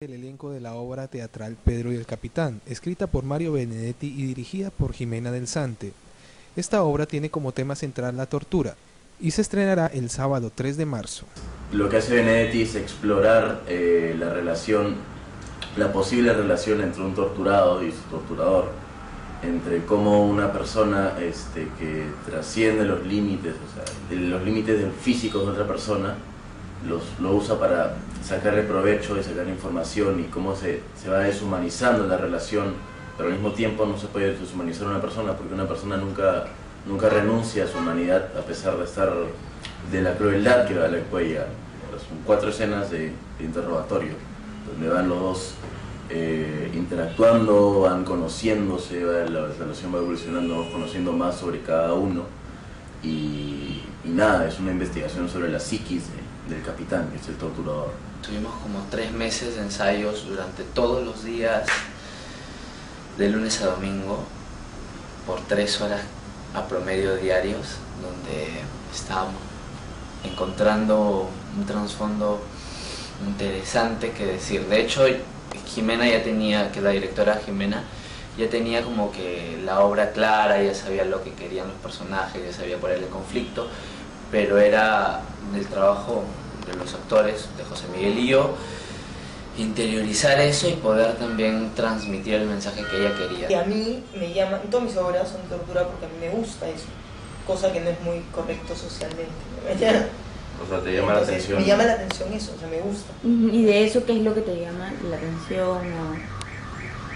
el elenco de la obra teatral Pedro y el Capitán, escrita por Mario Benedetti y dirigida por Jimena del Sante. Esta obra tiene como tema central la tortura y se estrenará el sábado 3 de marzo. Lo que hace Benedetti es explorar eh, la relación, la posible relación entre un torturado y su torturador, entre cómo una persona este, que trasciende los límites, o sea, los límites del físico de otra persona, los, lo usa para sacarle provecho y sacar información y cómo se, se va deshumanizando la relación, pero al mismo tiempo no se puede deshumanizar una persona porque una persona nunca, nunca renuncia a su humanidad a pesar de estar de la crueldad que va a la cuella. Son cuatro escenas de, interrogatorio donde van los dos eh, interactuando, van conociéndose, la relación va evolucionando, conociendo más sobre cada uno y, y nada, es una investigación sobre la psiquis del capitán, que es el torturador. Tuvimos como tres meses de ensayos durante todos los días, de lunes a domingo, por tres horas a promedio diarios, donde estábamos encontrando un trasfondo interesante que decir. De hecho, Jimena ya tenía, que la directora Jimena, ya tenía como que la obra clara, ya sabía lo que querían los personajes, ya sabía cuál era el conflicto, pero era del trabajo de los actores, de José Miguel y yo, interiorizar eso y poder también transmitir el mensaje que ella quería. Y a mí me llama, todas mis obras son tortura porque a mí me gusta eso, cosa que no es muy correcto socialmente. O sea, te llama la atención. Me llama la atención eso, o sea, me gusta. ¿Y de eso qué es lo que te llama la atención?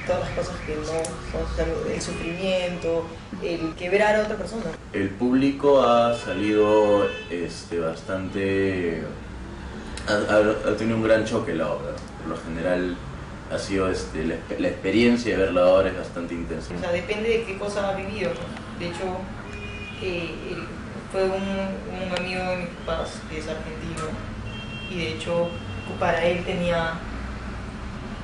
Todas las cosas que no son, el sufrimiento, el quebrar a otra persona. El público ha salido este, bastante ha, tenido un gran choque la obra. Por lo general ha sido este, la, experiencia de ver la obra es bastante intensa. O sea, depende de qué cosa ha vivido. De hecho, eh, fue un, un, amigo de mis papás que es argentino y de hecho para él tenía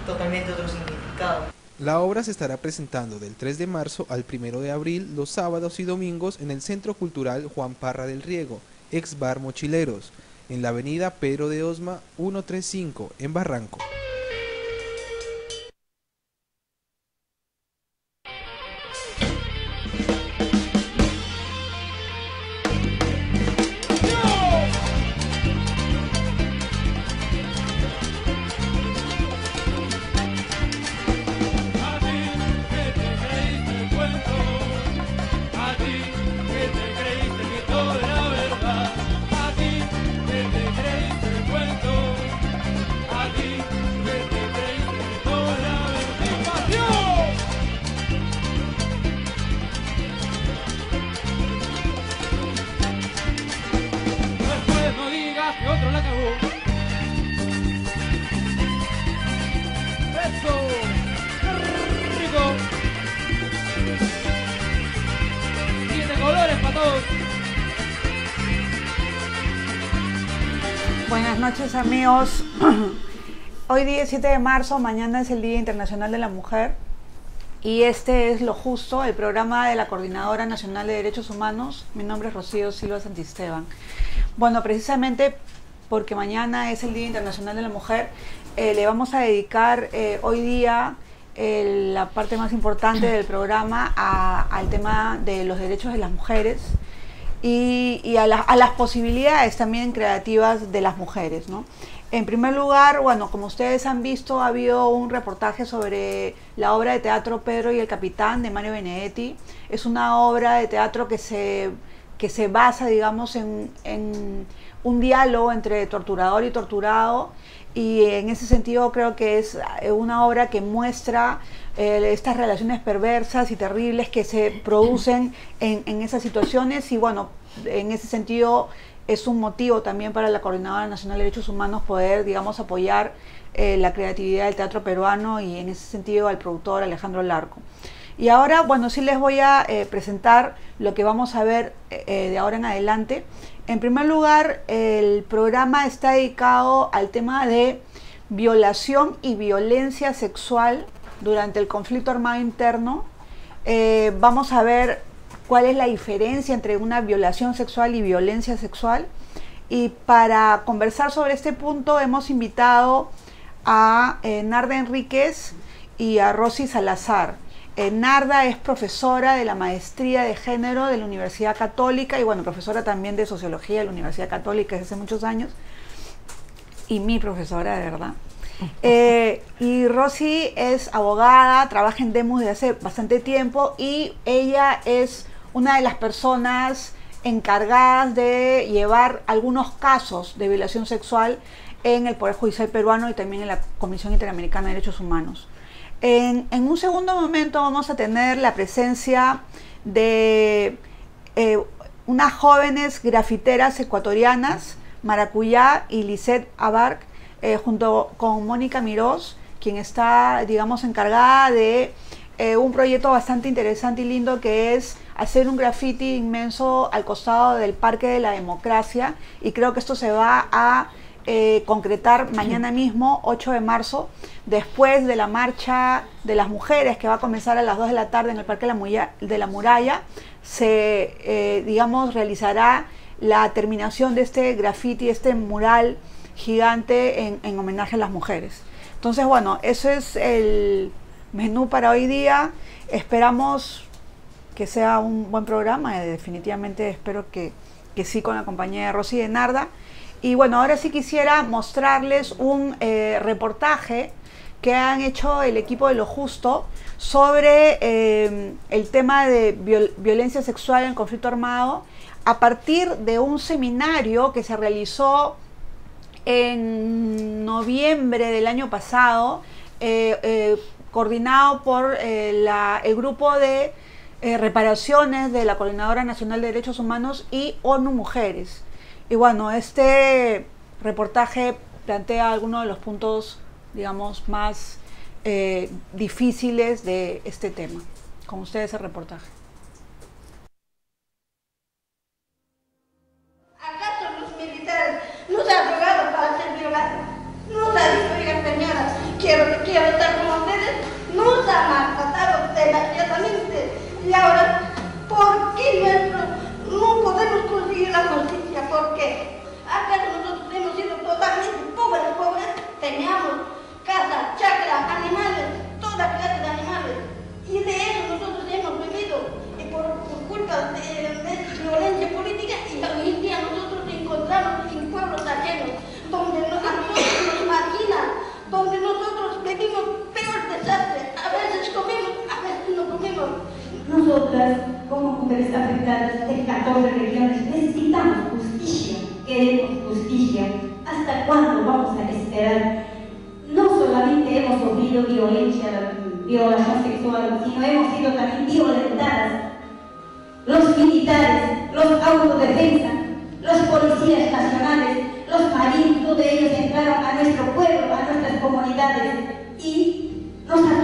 totalmente otro significado. La obra se estará presentando del 3 de marzo al 1 de abril los sábados y domingos en el Centro Cultural Juan Parra del Riego, ex bar Mochileros, en la avenida Pedro de Osma 135 en Barranco. Hoy día 7 de marzo, mañana es el Día Internacional de la Mujer y este es Lo Justo, el programa de la Coordinadora Nacional de Derechos Humanos. Mi nombre es Rocío Silva Santisteban. Bueno, precisamente porque mañana es el Día Internacional de la Mujer, eh, le vamos a dedicar eh, hoy día eh, la parte más importante del programa al tema de los derechos de las mujeres y, a, las posibilidades también creativas de las mujeres. ¿no? En primer lugar, bueno, como ustedes han visto, ha habido un reportaje sobre la obra de teatro Pedro y el Capitán de Mario Benedetti. Es una obra de teatro que se, que se basa, digamos, en, en un diálogo entre torturador y torturado y en ese sentido creo que es eh, una obra que muestra eh, estas relaciones perversas y terribles que se producen en, esas situaciones y bueno, en ese sentido es un motivo también para la Coordinadora Nacional de Derechos Humanos poder, digamos, apoyar eh, la creatividad del teatro peruano y en ese sentido al productor Alejandro Larco. Y ahora, bueno, sí les voy a presentar lo que vamos a ver de ahora en adelante. En primer lugar, el programa está dedicado al tema de violación y violencia sexual durante el conflicto armado interno. Eh, vamos a ver cuál es la diferencia entre una violación sexual y violencia sexual. Y para conversar sobre este punto hemos invitado a eh, Narda Enríquez y a Rosy Salazar. Eh, Narda es profesora de la maestría de género de la Universidad Católica y bueno, profesora también de sociología de la Universidad Católica desde hace muchos años. Y mi profesora, de verdad. Eh, y Rosy es abogada, trabaja en Demos desde hace bastante tiempo y ella es una de las personas encargadas de llevar algunos casos de violación sexual en el Poder Judicial peruano y también en la Comisión Interamericana de Derechos Humanos. En, un segundo momento vamos a tener la presencia de eh, unas jóvenes grafiteras ecuatorianas, Maracuyá y Lisette Abarc, eh, junto con Mónica Mirós, quien está, digamos, encargada de eh, un proyecto bastante interesante y lindo que es hacer un graffiti inmenso al costado del Parque de la Democracia y creo que esto se va a eh, concretar mañana mismo, 8 de marzo, después de la marcha de las mujeres que va a comenzar a las 2 de la tarde en el Parque de la Muralla, se, eh, digamos, realizará la terminación de este graffiti, este mural gigante en, en homenaje a las mujeres. Entonces, bueno, eso es el menú para hoy día. Esperamos que sea un buen programa. Eh, definitivamente espero que, sí con la compañía de Rosy de Narda. Y bueno, ahora sí quisiera mostrarles un eh, reportaje que han hecho el equipo de Lo Justo sobre eh, el tema de violencia sexual en conflicto armado a partir de un seminario que se realizó en noviembre del año pasado, coordinado por el grupo de eh, reparaciones de la Coordinadora Nacional de Derechos Humanos y ONU Mujeres. Y bueno, este reportaje plantea algunos de los puntos, digamos, más eh, difíciles de este tema. Con ustedes el reportaje. ¿Acaso los militares nos han rogado para ser violados? Quiero, quiero estar con ustedes. Nos han maltratado desgraciadamente y ahora, ¿por qué nuestros no podemos conseguir la justicia? ¿Por qué? ¿Acaso nosotros hemos sido totalmente pobres, pobres? Teníamos casa, chacra, animales, toda clase de animales. Y de eso nosotros hemos vivido. Y por, culpa de, violencia política, y hoy en día nosotros nos encontramos en pueblos ajenos, donde a nosotros nos marginan, donde nosotros vivimos peor desastre. A veces comemos, a veces no comemos. Nosotras, como mujeres afectadas de 14 regiones, necesitamos justicia, queremos justicia. ¿Hasta cuándo vamos a esperar? No solamente hemos sufrido violencia, violación sexual, sino hemos sido también violentadas. Los militares, los autodefensa, los policías nacionales, los marines, todos ellos entraron a nuestro pueblo, a nuestras comunidades y nos han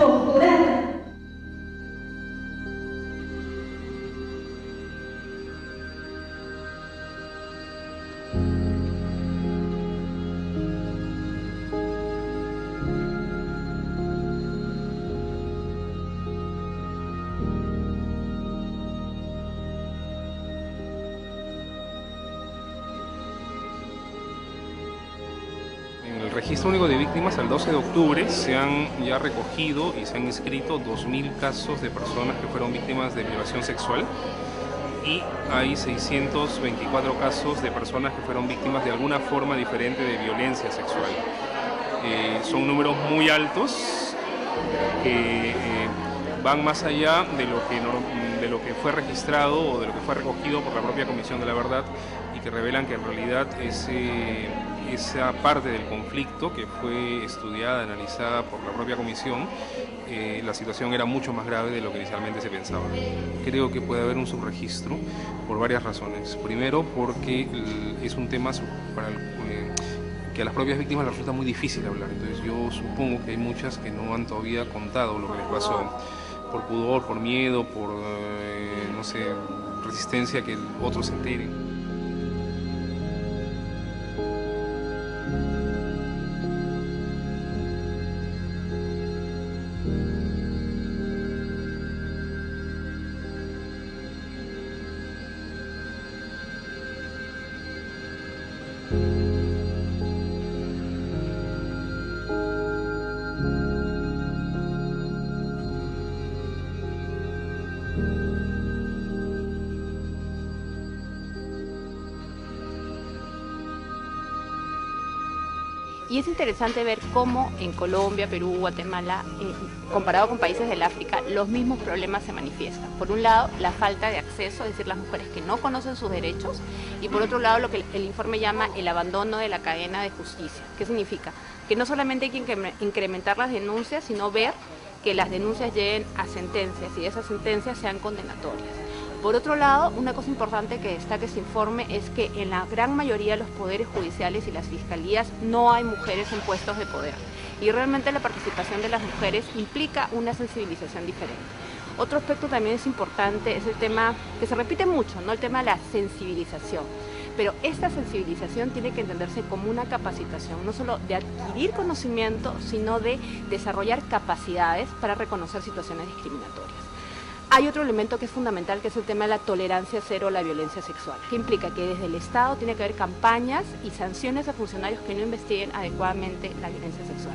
registro único de víctimas al 12 de octubre se han ya recogido y se han inscrito 2.000 casos de personas que fueron víctimas de violación sexual y hay 624 casos de personas que fueron víctimas de alguna forma diferente de violencia sexual. Eh, son números muy altos que eh, van más allá de lo, que de lo que fue registrado o de lo que fue recogido por la propia Comisión de la Verdad y que revelan que en realidad ese esa parte del conflicto que fue estudiada, analizada por la propia comisión, eh, la situación era mucho más grave de lo que inicialmente se pensaba. Creo que puede haber un subregistro por varias razones. Primero, porque es un tema para eh, que a las propias víctimas les resulta muy difícil hablar. Entonces yo supongo que hay muchas que no han todavía contado lo que les pasó por pudor, por miedo, por, eh, no sé, resistencia a que otros se enteren. Es interesante ver cómo en Colombia, Perú, Guatemala, eh, comparado con países del África, los mismos problemas se manifiestan. Por un lado, la falta de acceso, es decir, las mujeres que no conocen sus derechos, y por otro lado, lo que el informe llama el abandono de la cadena de justicia. ¿Qué significa? Que no solamente hay que incrementar las denuncias, sino ver que las denuncias lleguen a sentencias y esas sentencias sean condenatorias. Por otro lado, una cosa importante que destaca este informe es que en la gran mayoría de los poderes judiciales y las fiscalías no hay mujeres en puestos de poder. Y realmente la participación de las mujeres implica una sensibilización diferente. Otro aspecto también es importante, es el tema que se repite mucho, ¿no? el tema de la sensibilización. Pero esta sensibilización tiene que entenderse como una capacitación, no solo de adquirir conocimiento, sino de desarrollar capacidades para reconocer situaciones discriminatorias. Hay otro elemento que es fundamental, que es el tema de la tolerancia cero a la violencia sexual, que implica que desde el Estado tiene que haber campañas y sanciones a funcionarios que no investiguen adecuadamente la violencia sexual.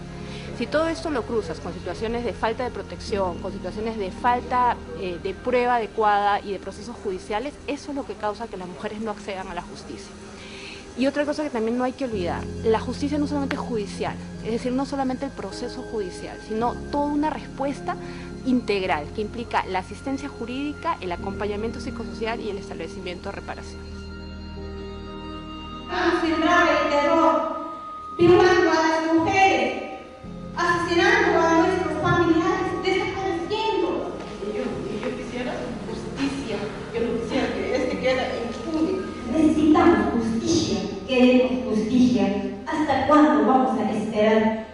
Si todo esto lo cruzas con situaciones de falta de protección, con situaciones de falta eh, de prueba adecuada y de procesos judiciales, eso es lo que causa que las mujeres no accedan a la justicia. Y otra cosa que también no hay que olvidar, la justicia no solamente judicial, es decir, no solamente el proceso judicial, sino toda una respuesta integral que implica la asistencia jurídica, el acompañamiento psicosocial y el establecimiento de reparaciones. el terror, violando a las mujeres, asesinando a nuestros familiares, desapareciendo. Y yo, y yo quisiera justicia, yo no quisiera que este quede impune. Necesitamos justicia, queremos justicia. ¿Hasta cuándo vamos a esperar?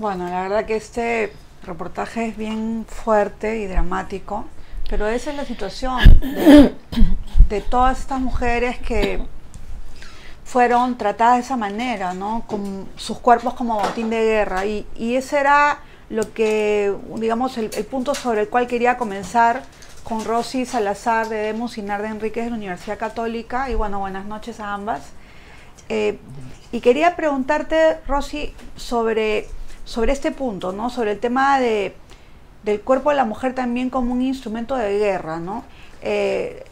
Bueno, la verdad que este reportaje es bien fuerte y dramático, pero esa es la situación de, todas estas mujeres que fueron tratadas de esa manera, ¿no? Con sus cuerpos como botín de guerra. Y, ese era lo que, digamos, el, punto sobre el cual quería comenzar con Rosy Salazar de Demos y Narda Enríquez de la Universidad Católica. Y bueno, buenas noches a ambas. Eh, y quería preguntarte, Rosy, sobre sobre este punto, ¿no? Sobre el tema de, del cuerpo de la mujer también como un instrumento de guerra, ¿no? Eh,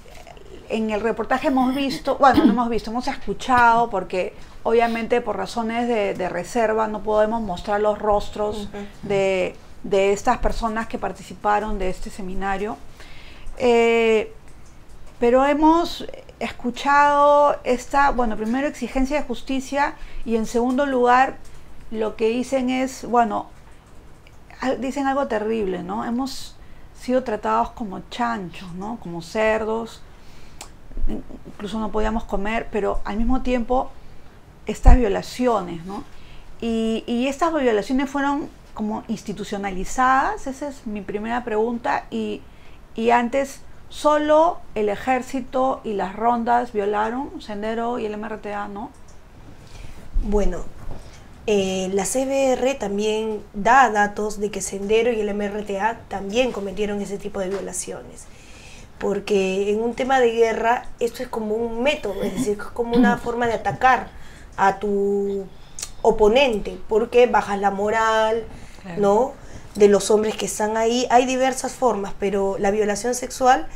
en el reportaje hemos visto, bueno, no hemos visto, hemos escuchado, porque obviamente por razones de, reserva no podemos mostrar los rostros de, estas personas que participaron de este seminario. Eh, pero hemos escuchado esta, bueno, primero exigencia de justicia y en segundo lugar lo que dicen es, bueno, dicen algo terrible, ¿no? Hemos sido tratados como chanchos, ¿no? Como cerdos, incluso no podíamos comer, pero al mismo tiempo estas violaciones, ¿no? Y, estas violaciones fueron como institucionalizadas, esa es mi primera pregunta, y, y antes solo el ejército y las rondas violaron, Sendero y el MRTA, ¿no? Bueno, eh, la CBR también da datos de que Sendero y el MRTA también cometieron ese tipo de violaciones. Porque en un tema de guerra esto es como un método, es decir, como una forma de atacar a tu oponente, porque bajas la moral, ¿no? De los hombres que están ahí. Hay diversas formas, pero la violación sexual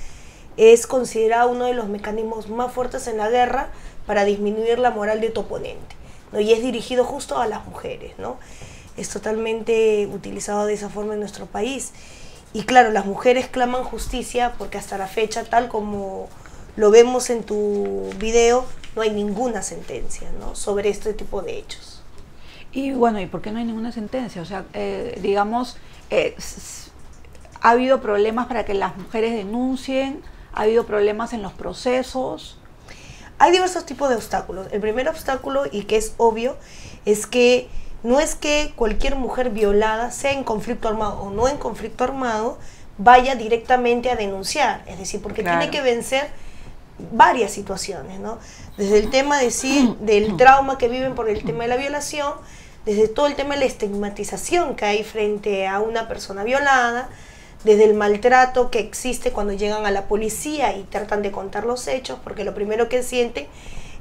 es considerada uno de los mecanismos más fuertes en la guerra para disminuir la moral de tu oponente y es dirigido justo a las mujeres. ¿no? Es totalmente utilizado de esa forma en nuestro país. Y claro, las mujeres claman justicia porque hasta la fecha, tal como lo vemos en tu video, no hay ninguna sentencia ¿no? sobre este tipo de hechos. Y bueno, ¿y por qué no hay ninguna sentencia? O sea, eh, digamos, eh, ha habido problemas para que las mujeres denuncien, ha habido problemas en los procesos. Hay diversos tipos de obstáculos. El primer obstáculo, y que es obvio, es que no es que cualquier mujer violada, sea en conflicto armado o no en conflicto armado, vaya directamente a denunciar. Es decir, porque tiene que vencer varias situaciones, ¿no? Desde el tema de sí, del trauma que viven por el tema de la violación, desde todo el tema de la estigmatización que hay frente a una persona violada, desde el maltrato que existe cuando llegan a la policía y tratan de contar los hechos, porque lo primero que sienten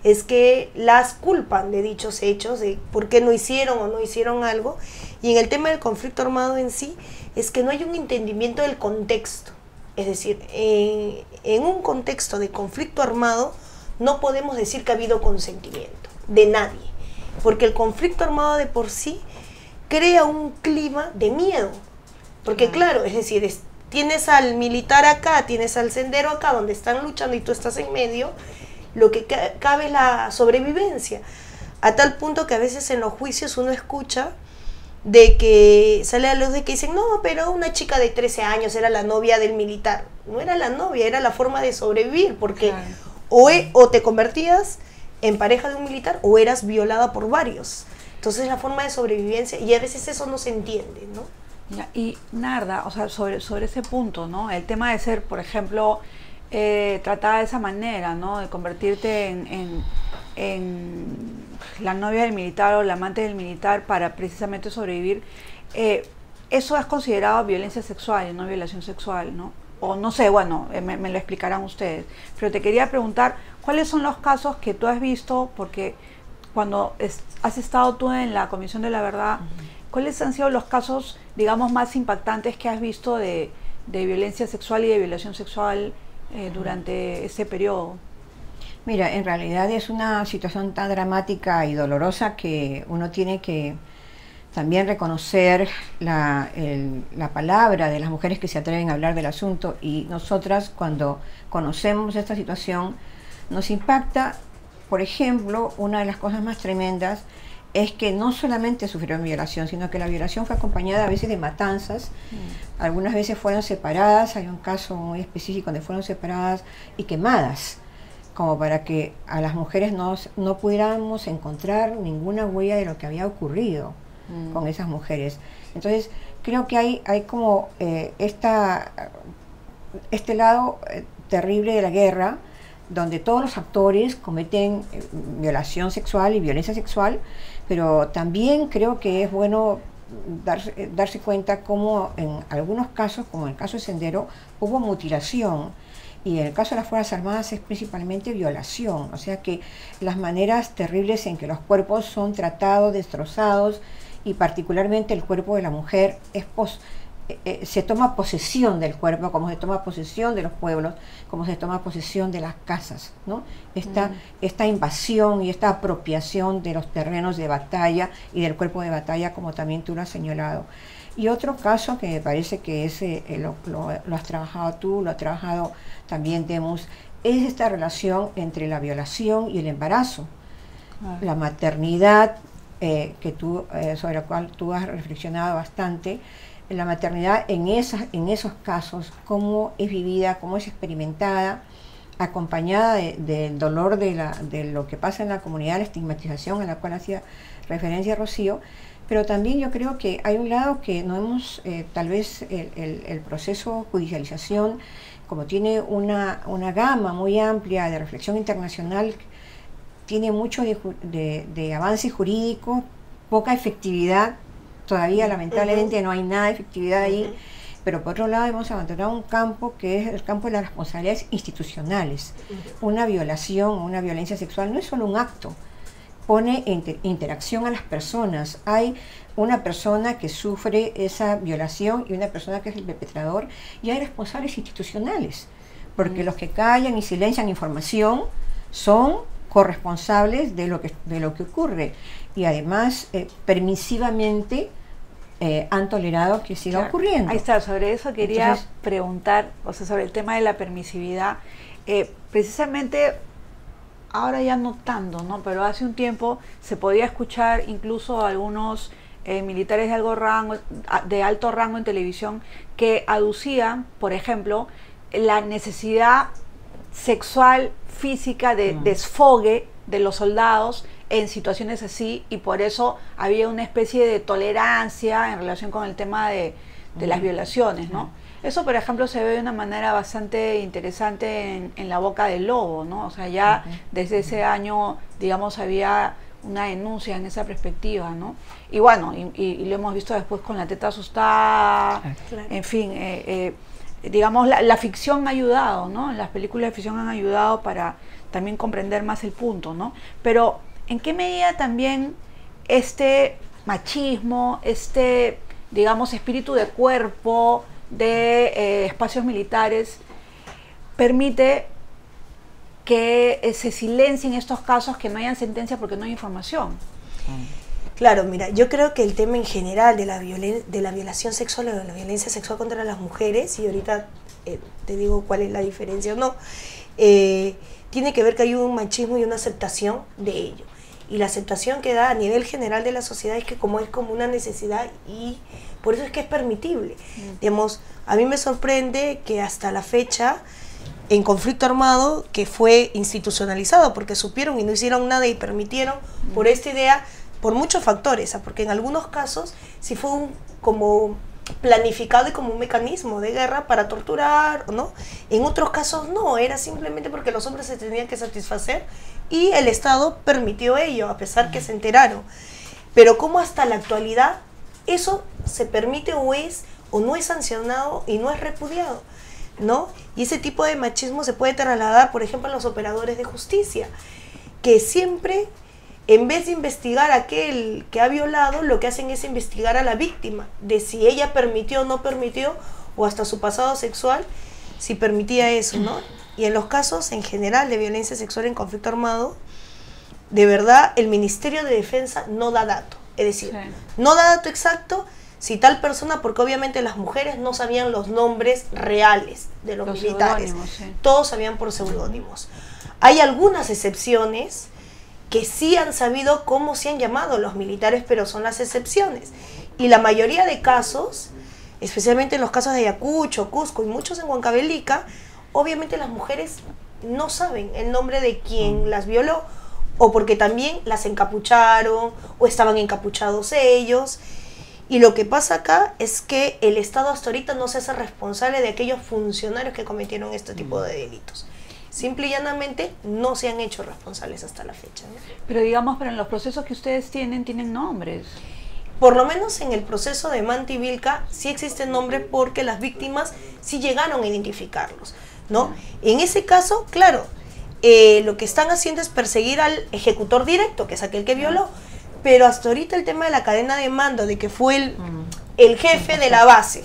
es que las culpan de dichos hechos, de por qué no hicieron o no hicieron algo. Y en el tema del conflicto armado en sí, es que no hay un entendimiento del contexto. Es decir, en, un contexto de conflicto armado no podemos decir que ha habido consentimiento de nadie, porque el conflicto armado de por sí crea un clima de miedo. Porque claro, es decir, es- tienes al militar acá, tienes al sendero acá, donde están luchando y tú estás en medio, lo que ca- cabe es la sobrevivencia. A tal punto que a veces en los juicios uno escucha de que sale a luz de que dicen, no, pero una chica de 13 años era la novia del militar. No era la novia, era la forma de sobrevivir, porque o, e- o te convertías en pareja de un militar o eras violada por varios. Entonces la forma de sobrevivencia, y a veces eso no se entiende, ¿no? Y Narda, o sea, sobre, sobre ese punto, ¿no? El tema de ser, por ejemplo, eh, tratada de esa manera, ¿no? De convertirte en, en- en la novia del militar o la amante del militar para precisamente sobrevivir, eh, eso es considerado violencia sexual no violación sexual, ¿no? O no sé, bueno, eh, me, lo explicarán ustedes. Pero te quería preguntar, ¿cuáles son los casos que tú has visto? Porque cuando has estado tú en la Comisión de la Verdad, ¿cuáles han sido los casos, digamos, más impactantes que has visto de, de violencia sexual y de violación sexual eh, durante ese periodo? Mira, en realidad es una situación tan dramática y dolorosa que uno tiene que también reconocer la, el- la palabra de las mujeres que se atreven a hablar del asunto y nosotras cuando conocemos esta situación nos impacta, por ejemplo, una de las cosas más tremendas es que no solamente sufrieron violación, sino que la violación fue acompañada a veces de matanzas, algunas veces fueron separadas, hay un caso muy específico donde fueron separadas y quemadas como para que a las mujeres no, no pudiéramos encontrar ninguna huella de lo que había ocurrido Mm. con esas mujeres. Entonces, creo que hay, hay como eh, esta, este lado eh, terrible de la guerra, donde todos los actores cometen eh, violación sexual y violencia sexual, pero también creo que es bueno darse, darse cuenta cómo en algunos casos, como en el caso de Sendero, hubo mutilación. Y en el caso de las Fuerzas Armadas es principalmente violación, o sea que las maneras terribles en que los cuerpos son tratados, destrozados y particularmente el cuerpo de la mujer es pos- eh, se toma posesión del cuerpo, como se toma posesión de los pueblos, como se toma posesión de las casas, ¿no? Esta, Mm. esta invasión y esta apropiación de los terrenos de batalla y del cuerpo de batalla, como también tú lo has señalado. Y otro caso que me parece que es, eh, eh, lo, lo- lo has trabajado tú, lo ha trabajado también Demus, es esta relación entre la violación y el embarazo. La maternidad, eh, que tú, eh, sobre la cual tú has reflexionado bastante, la maternidad en, esas, en esos casos, cómo es vivida, cómo es experimentada, acompañada de- del dolor de, lo que pasa en la comunidad, la estigmatización a la cual hacía referencia Rocío, pero también yo creo que hay un lado que no hemos, eh, tal vez el, proceso judicialización, como tiene una, una gama muy amplia de reflexión internacional, tiene mucho de, de- de avance jurídico, poca efectividad, todavía lamentablemente no hay nada de efectividad ahí, pero por otro lado hemos abandonado un campo que es el campo de las responsabilidades institucionales. Una violación una violencia sexual no es solo un acto, pone inter- interacción a las personas. Hay una persona que sufre esa violación y una persona que es el perpetrador y hay responsables institucionales, porque los que callan y silencian información son corresponsables de lo que, de lo que ocurre. Y además eh, permisivamente eh, han tolerado que siga Claro. ocurriendo. Ahí está, sobre eso quería Entonces- preguntar, o sea, sobre el tema de la permisividad. Eh, precisamente, ahora ya no tanto, ¿no? Pero hace un tiempo se podía escuchar incluso algunos eh, militares de, algo rango, de alto rango en televisión que aducían, por ejemplo, la necesidad sexual, física, de desfogue de los soldados en situaciones así y por eso había una especie de tolerancia en relación con el tema de, de las violaciones, ¿no? Eso, por ejemplo, se ve de una manera bastante interesante en, en La Boca del Lobo, ¿no? O sea, ya desde ese año, digamos, había una denuncia en esa perspectiva, ¿no? Y bueno, y, y- y lo hemos visto después con La Teta Asustada, Claro. en fin, eh, eh, digamos, la, la ficción ha ayudado, ¿no? Las películas de ficción han ayudado para también comprender más el punto, ¿no? Pero, ¿en qué medida también este machismo, este, digamos, espíritu de cuerpo, de eh, espacios militares permite que eh, se silencien estos casos, que no hayan sentencia porque no hay información. Claro, mira, yo creo que el tema en general de la, de la violación sexual o de la violencia sexual contra las mujeres, y ahorita eh, te digo cuál es la diferencia o no, tiene que ver que hay un machismo y una aceptación de ello. Y la aceptación que da a nivel general de la sociedad es que como es como una necesidad y por eso es que es permitible. Digamos, a mí me sorprende que hasta la fecha en conflicto armado que fue institucionalizado porque supieron y no hicieron nada y permitieron por esta idea por muchos factores, ¿ah? porque en algunos casos sí fue un, como planificado y como un mecanismo de guerra para torturar, ¿no? En otros casos no, era simplemente porque los hombres se tenían que satisfacer y el Estado permitió ello, a pesar que se enteraron. Pero como hasta la actualidad eso se permite o es o no es sancionado y no es repudiado, ¿no? Y ese tipo de machismo se puede trasladar, por ejemplo, a los operadores de justicia, que siempre en vez de investigar a aquel que ha violado, lo que hacen es investigar a la víctima, de si ella permitió o no permitió, o hasta su pasado sexual, si permitía eso, ¿no? Y en los casos en general de violencia sexual en conflicto armado, de verdad el Ministerio de Defensa no da dato. Es decir, no da dato exacto si tal persona, porque obviamente las mujeres no sabían los nombres reales de los, militares. Todos sabían por seudónimos. Hay algunas excepciones que sí han sabido cómo se han llamado los militares, pero son las excepciones. Y la mayoría de casos, especialmente en los casos de Ayacucho, Cusco y muchos en Huancavelica, obviamente las mujeres no saben el nombre de quien las violó, o porque también las encapucharon, o estaban encapuchados ellos. Y lo que pasa acá es que el Estado hasta ahorita no se hace responsable de aquellos funcionarios que cometieron este tipo de delitos simple y llanamente no se han hecho responsables hasta la fecha. Pero digamos, pero en los procesos que ustedes tienen, tienen nombres. Por lo menos en el proceso de Manti Vilca sí existen nombres porque las víctimas sí llegaron a identificarlos, ¿no? En ese caso, claro, eh, lo que están haciendo es perseguir al ejecutor directo, que es aquel que violó, pero hasta ahorita el tema de la cadena de mando, de que fue el, el jefe de la base,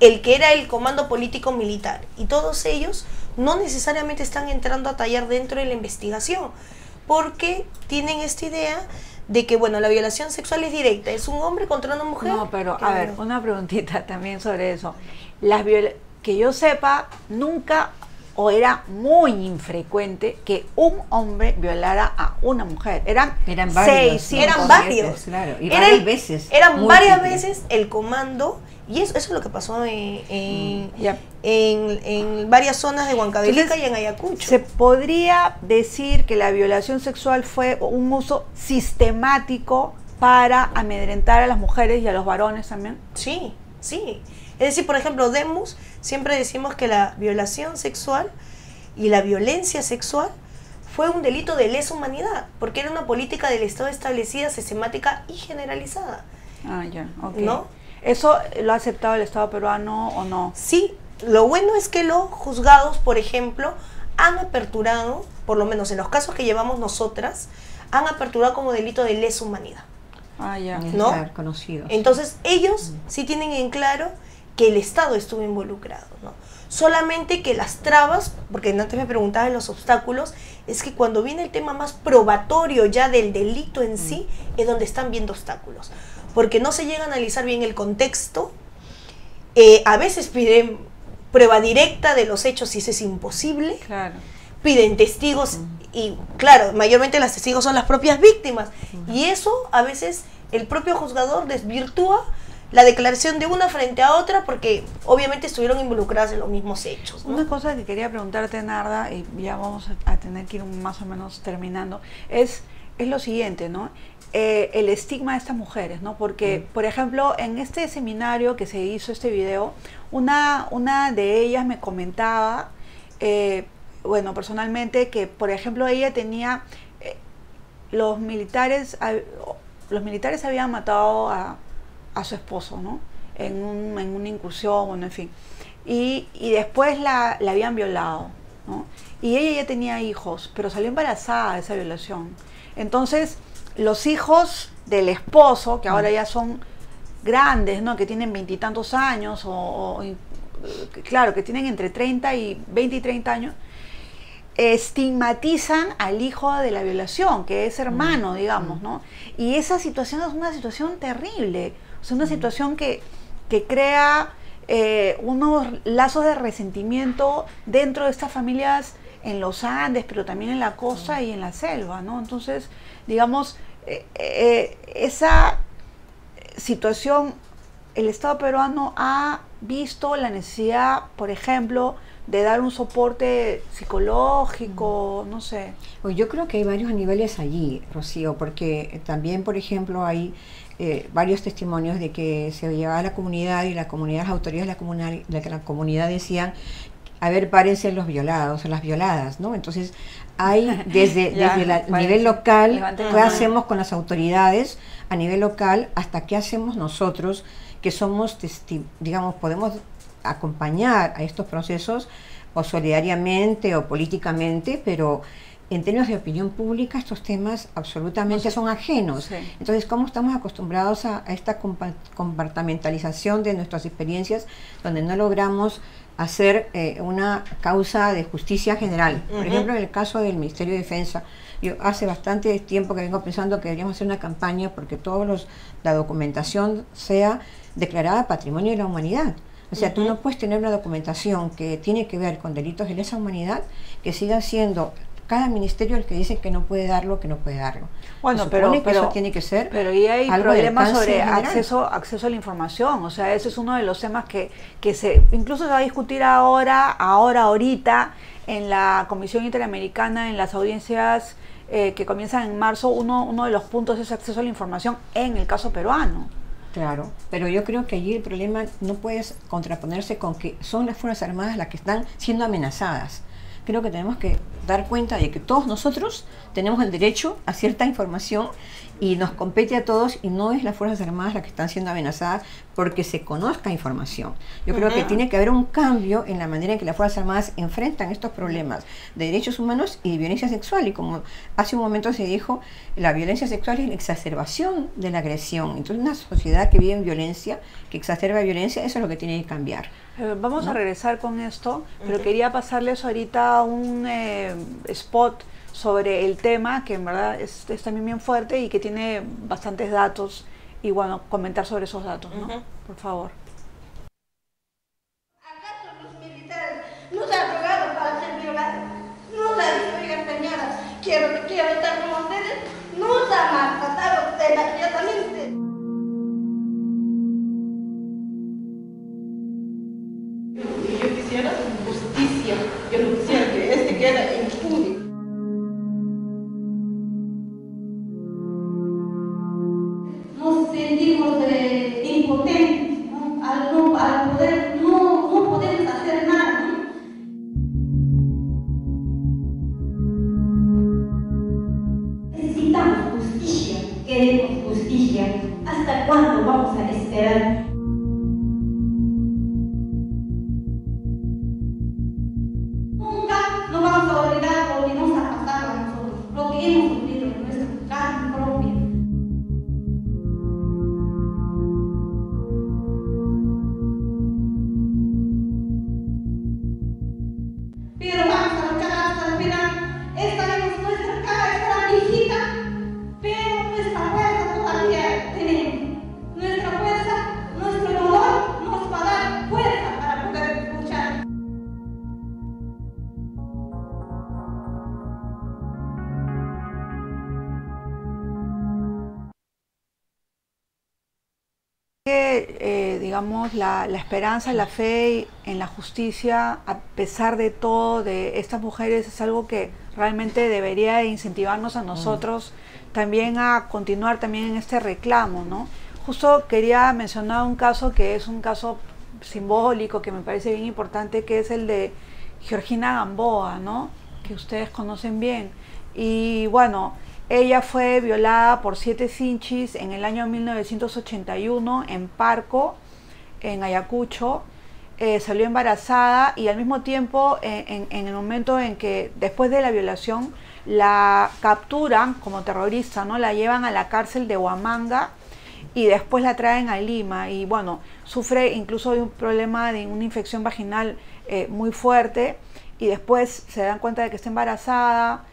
el que era el comando político militar, y todos ellos no necesariamente están entrando a tallar dentro de la investigación, porque tienen esta idea de que, bueno, la violación sexual es directa, es un hombre contra una mujer. No, pero a ver, una preguntita también sobre eso. Las que yo sepa, nunca o era muy infrecuente que un hombre violara a una mujer. Eran, eran varios, seis, eran varios. Claro, y varias veces. Eran varias veces el comando y eso, eso es lo que pasó en, en, varias zonas de Huancavelica y en Ayacucho. ¿Se podría decir que la violación sexual fue un uso sistemático para amedrentar a las mujeres y a los varones también? Sí, sí. Es decir, por ejemplo, Demus, siempre decimos que la violación sexual y la violencia sexual fue un delito de lesa humanidad, porque era una política del Estado establecida, sistemática y generalizada. Ah, ya, ok. ¿No? ¿Eso lo ha aceptado el Estado peruano o no? Sí, lo bueno es que los juzgados, por ejemplo, han aperturado, por lo menos en los casos que llevamos nosotras, han aperturado como delito de lesa humanidad. Ah, ya. ¿No? Conocido. Entonces, ellos sí tienen en claro que el Estado estuvo involucrado, ¿no? Solamente que las trabas, porque antes me preguntaban los obstáculos, es que cuando viene el tema más probatorio ya del delito en sí, es donde están viendo obstáculos porque no se llega a analizar bien el contexto. Eh, a veces piden prueba directa de los hechos y eso es imposible. Piden testigos y, claro, mayormente las testigos son las propias víctimas. Y eso a veces el propio juzgador desvirtúa la declaración de una frente a otra porque obviamente estuvieron involucradas en los mismos hechos. Una cosa que quería preguntarte, Narda, y ya vamos a tener que ir más o menos terminando, es, es lo siguiente, ¿no? Eh, el estigma de estas mujeres, ¿no? Porque, por ejemplo, en este seminario que se hizo este video, una, una de ellas me comentaba, eh, bueno, personalmente, que, por ejemplo, ella tenía, eh, los militares, los militares habían matado a, su esposo, ¿no? En, un, en una incursión, bueno, en fin. Y, y después la, la habían violado, ¿no? Y ella ya tenía hijos, pero salió embarazada de esa violación. Entonces, los hijos del esposo, que ahora ya son grandes, ¿no? que tienen veintitantos años o, eh, claro, que tienen entre 30 y 20 y 30 años, estigmatizan al hijo de la violación, que es hermano, digamos, ¿no? Y esa situación es una situación terrible, es una situación que, que crea eh, unos lazos de resentimiento dentro de estas familias en los Andes, pero también en la costa y en la selva, ¿no? Entonces, digamos, eh, eh, esa situación, el Estado peruano ha visto la necesidad, por ejemplo, de dar un soporte psicológico, no sé. Pues yo creo que hay varios niveles allí, Rocío, porque también, por ejemplo, hay eh, varios testimonios de que se llevaba a la comunidad y la comunidad, las autoridades de la, comunidad, de la comunidad decían, a ver, párense los violados, las violadas, ¿no? Entonces, hay desde, desde el nivel local, ¿qué hacemos con las autoridades a nivel local hasta qué hacemos nosotros que somos, digamos, podemos acompañar a estos procesos o solidariamente o políticamente, pero en términos de opinión pública estos temas absolutamente son ajenos. Entonces, ¿cómo estamos acostumbrados a, esta compartamentalización de nuestras experiencias donde no logramos hacer eh, una causa de justicia general? Por ejemplo, en el caso del Ministerio de Defensa, yo hace bastante tiempo que vengo pensando que deberíamos hacer una campaña porque toda la documentación sea declarada Patrimonio de la Humanidad. O sea, tú no puedes tener una documentación que tiene que ver con delitos de lesa humanidad que siga siendo cada ministerio el que dice que no puede darlo, que no puede darlo. Bueno, pero, eso tiene que ser. Pero y hay problemas sobre acceso, acceso a la información. O sea, ese es uno de los temas que, que se incluso se va a discutir ahora, ahora, ahorita, en la Comisión Interamericana, en las audiencias eh, que comienzan en marzo. Uno, uno de los puntos es acceso a la información en el caso peruano. Claro, pero yo creo que allí el problema no puede contraponerse con que son las Fuerzas Armadas las que están siendo amenazadas. Creo que tenemos que dar cuenta de que todos nosotros tenemos el derecho a cierta información y nos compete a todos y no es las Fuerzas Armadas las que están siendo amenazadas porque se conozca información. Yo creo que tiene que haber un cambio en la manera en que las Fuerzas Armadas enfrentan estos problemas de derechos humanos y de violencia sexual. Y como hace un momento se dijo, la violencia sexual es la exacerbación de la agresión. Entonces una sociedad que vive en violencia, que exacerba violencia, eso es lo que tiene que cambiar. Eh, vamos a regresar con esto, pero quería pasarles ahorita un eh, spot sobre el tema, que en verdad es, también bien fuerte y que tiene bastantes datos, y bueno, comentar sobre esos datos, ¿no? Por favor. ¿Acaso los militares nos han rogado para ser violados? Nos han dicho, oigan señoras, quiero, quiero estar con ustedes, nos han maltratado demasiadamente. Digamos, la, la esperanza, la fe en la justicia, a pesar de todo, de estas mujeres, es algo que realmente debería incentivarnos a nosotros también a continuar también en este reclamo, ¿no? Justo quería mencionar un caso que es un caso simbólico, que me parece bien importante, que es el de Georgina Gamboa, ¿no? Que ustedes conocen bien. Y bueno, ella fue violada por siete cinchis en el año 1981 en Parco, en Ayacucho. Eh, salió embarazada y al mismo tiempo, en, en- en el momento en que después de la violación, la capturan como terrorista, ¿no? La llevan a la cárcel de Huamanga y después la traen a Lima y bueno, sufre incluso de un problema de una infección vaginal eh, muy fuerte y después se dan cuenta de que está embarazada,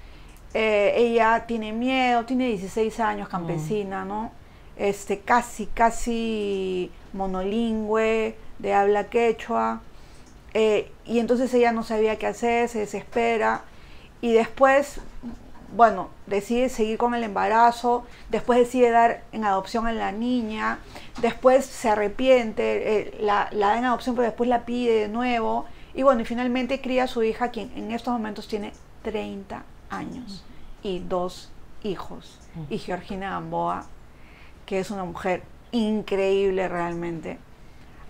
eh, ella tiene miedo, tiene 16 años, campesina, ¿no? Este, casi, casi monolingüe, de habla quechua, eh, y entonces ella no sabía qué hacer, se desespera, y después bueno, decide seguir con el embarazo, después decide dar en adopción a la niña, después se arrepiente, eh, la, da en adopción, pero después la pide de nuevo, y bueno, y finalmente cría a su hija, quien en estos momentos tiene 30 años y dos hijos. Y Georgina Gamboa, que es una mujer increíble realmente,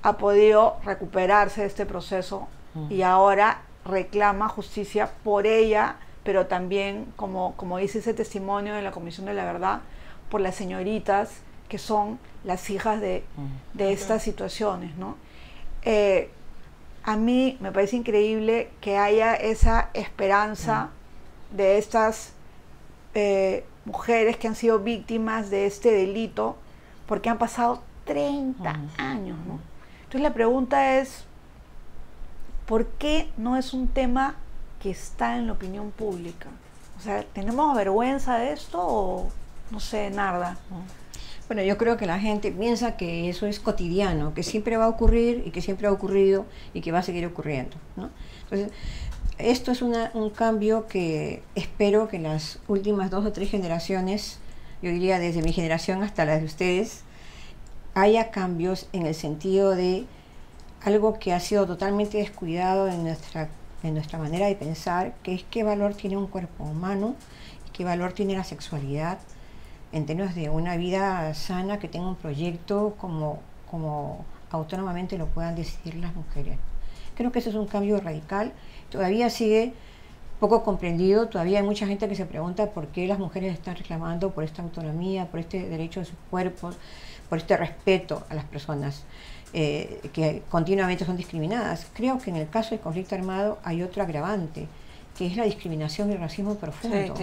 ha podido recuperarse de este proceso y ahora reclama justicia por ella pero también, como, como dice ese testimonio de la Comisión de la Verdad, por las señoritas que son las hijas de, estas situaciones. ¿no? Eh, a mí me parece increíble que haya esa esperanza de estas eh, mujeres que han sido víctimas de este delito, porque han pasado 30 años. ¿no? Entonces la pregunta es, ¿por qué no es un tema que está en la opinión pública. O sea, ¿tenemos vergüenza de esto o no sé, nada? Bueno, yo creo que la gente piensa que eso es cotidiano, que siempre va a ocurrir y que siempre ha ocurrido y que va a seguir ocurriendo. ¿no? Entonces, esto es un cambio que espero que las últimas dos o tres generaciones, yo diría desde mi generación hasta la de ustedes, haya cambios en el sentido de algo que ha sido totalmente descuidado en nuestra en nuestra manera de pensar, que es qué valor tiene un cuerpo humano, qué valor tiene la sexualidad en términos de una vida sana que tenga un proyecto como, como autónomamente lo puedan decidir las mujeres. Creo que ese es un cambio radical. Todavía sigue poco comprendido, todavía hay mucha gente que se pregunta por qué las mujeres están reclamando por esta autonomía, por este derecho de sus cuerpos, por este respeto a las personas. Eh, que continuamente son discriminadas. Creo que en el caso del conflicto armado hay otro agravante, que es la discriminación y el racismo profundo.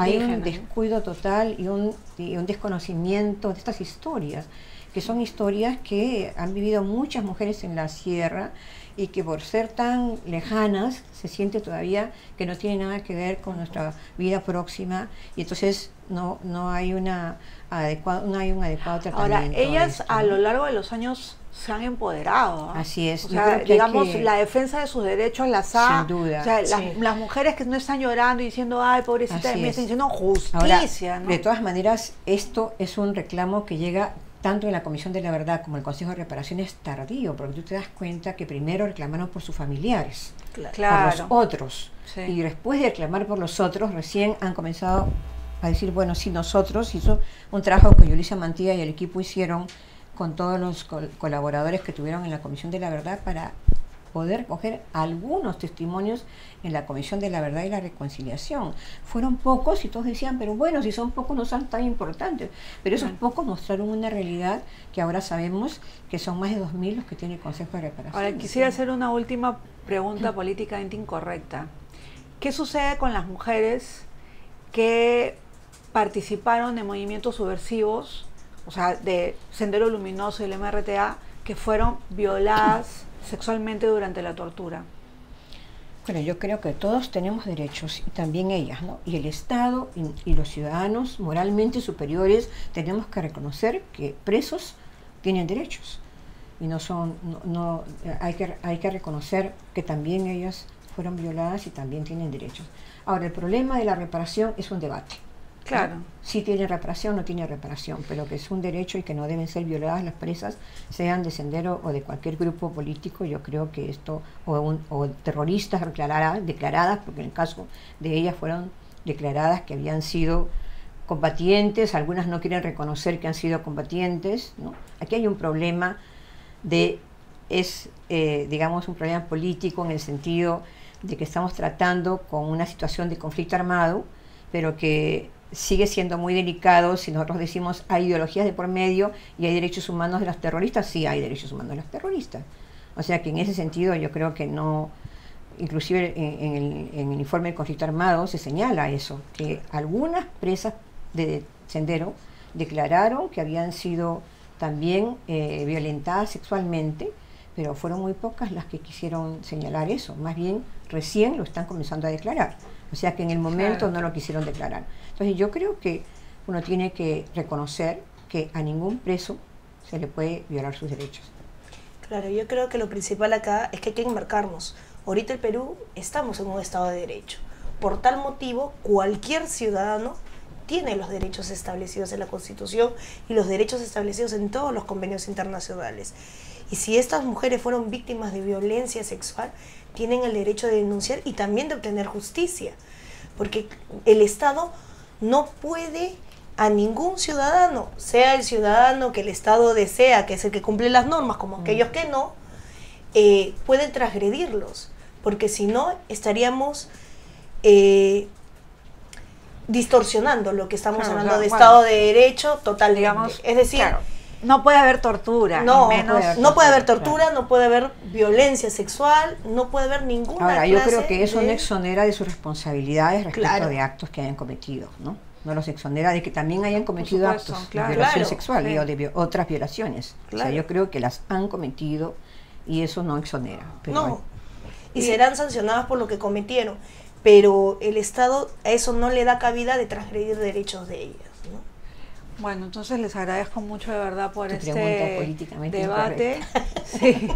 Hay un descuido total y un, y un desconocimiento de estas historias, que son historias que han vivido muchas mujeres en la sierra y que por ser tan lejanas se siente todavía que no tiene nada que ver con nuestra vida próxima y entonces no, no hay una adecuado, no hay un adecuado tratamiento. Ahora, ellas a lo largo de los años se han empoderado. ¿ah? Así es. digamos, la defensa de sus derechos las ha... Sin duda. O sea, las, mujeres que no están llorando y diciendo, ay, pobrecita, me están diciendo justicia. De todas maneras, esto es un reclamo que llega tanto en la Comisión de la Verdad como en el Consejo de Reparaciones tardío, porque tú te das cuenta que primero reclamaron por sus familiares, claro. por los otros, y después de reclamar por los otros, recién han comenzado a decir, bueno, si nosotros, hizo un trabajo que Yulisa Mantilla y el equipo hicieron con todos los colaboradores que tuvieron en la Comisión de la Verdad para poder coger algunos testimonios en la Comisión de la Verdad y la Reconciliación. Fueron pocos y todos decían, pero bueno, si son pocos no son tan importantes. Pero esos pocos mostraron una realidad que ahora sabemos que son más de 2.000 los que tiene el Consejo de Reparación. Ahora quisiera hacer una última pregunta políticamente incorrecta. ¿Qué sucede con las mujeres que participaron en movimientos subversivos o sea, de Sendero Luminoso y el MRTA, que fueron violadas sexualmente durante la tortura. Bueno, yo creo que todos tenemos derechos, y también ellas, ¿no? Y el Estado y, los ciudadanos moralmente superiores tenemos que reconocer que presos tienen derechos. Y no son, no, hay, que, hay que reconocer que también ellas fueron violadas y también tienen derechos. Ahora, el problema de la reparación es un debate. Claro. Si tiene reparación, no tiene reparación, pero que es un derecho y que no deben ser violadas las presas, sean de Sendero o de cualquier grupo político. Yo creo que esto, o, o terroristas declaradas, declaradas, porque en el caso de ellas fueron declaradas que habían sido combatientes, algunas no quieren reconocer que han sido combatientes. ¿no? Aquí hay un problema de, es, eh, digamos, un problema político en el sentido de que estamos tratando con una situación de conflicto armado, pero que sigue siendo muy delicado si nosotros decimos hay ideologías de por medio y hay derechos humanos de los terroristas, sí hay derechos humanos de los terroristas. O sea que en ese sentido yo creo que no, inclusive en, el, en el, informe del conflicto armado se señala eso, que algunas presas de Sendero declararon que habían sido también eh, violentadas sexualmente, pero fueron muy pocas las que quisieron señalar eso, más bien recién lo están comenzando a declarar, o sea que en el momento Claro. no lo quisieron declarar. Entonces yo creo que uno tiene que reconocer que a ningún preso se le puede violar sus derechos. Claro, yo creo que lo principal acá es que hay que enmarcarnos. Ahorita el Perú estamos en un Estado de Derecho. Por tal motivo, cualquier ciudadano tiene los derechos establecidos en la Constitución y los derechos establecidos en todos los convenios internacionales. Y si estas mujeres fueron víctimas de violencia sexual, tienen el derecho de denunciar y también de obtener justicia. Porque el Estado no puede a ningún ciudadano, sea el ciudadano que el Estado desea, que es el que cumple las normas, como aquellos que no, eh, puede transgredirlos. Porque si no, estaríamos eh, distorsionando lo que estamos Claro, hablando claro, de bueno. Estado de Derecho totalmente. Digamos, es decir, claro, no puede haber tortura, no, puede haber tortura, no puede haber violencia sexual, no puede haber ninguna Ahora, yo creo que eso de- no exonera de sus responsabilidades respecto Claro. de actos que hayan cometido, ¿no? No los exonera de que también hayan cometido supuesto, actos claro. de violación sexual sí. y o de vi- otras violaciones. O sea, yo creo que las han cometido y eso no exonera. Pero no. Y- serán sancionadas por lo que cometieron. Pero el Estado a eso no le da cabida de transgredir derechos de ellas. ¿No? Bueno, entonces les agradezco mucho de verdad por Tu este políticamente debate. Sí.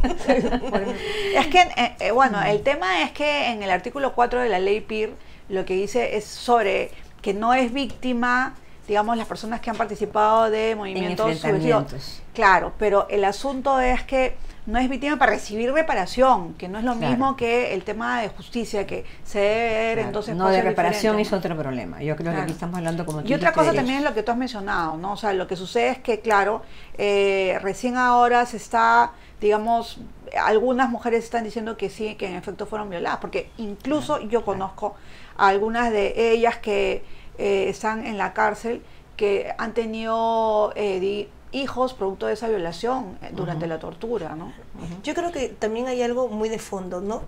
Es que, eh, eh, bueno, el tema es que en el artículo 4 de la ley PIR lo que dice es sobre que no es víctima, digamos, las personas que han participado de movimientos subversivos. Claro, pero el asunto es que no es víctima para recibir reparación, que no es lo Claro. mismo que el tema de justicia, que se debe ver Claro, no de reparación diferentes, es otro problema. Yo creo que aquí estamos hablando como Y otra cosa de también es lo que tú has mencionado, ¿no? O sea, lo que sucede es que, claro, eh, recién ahora se está, digamos, algunas mujeres están diciendo que sí, que en efecto fueron violadas, porque incluso yo conozco a algunas de ellas que eh, están en la cárcel que han tenido eh, di- hijos producto de esa violación eh, durante la tortura, ¿no? Yo creo que también hay algo muy de fondo, ¿no?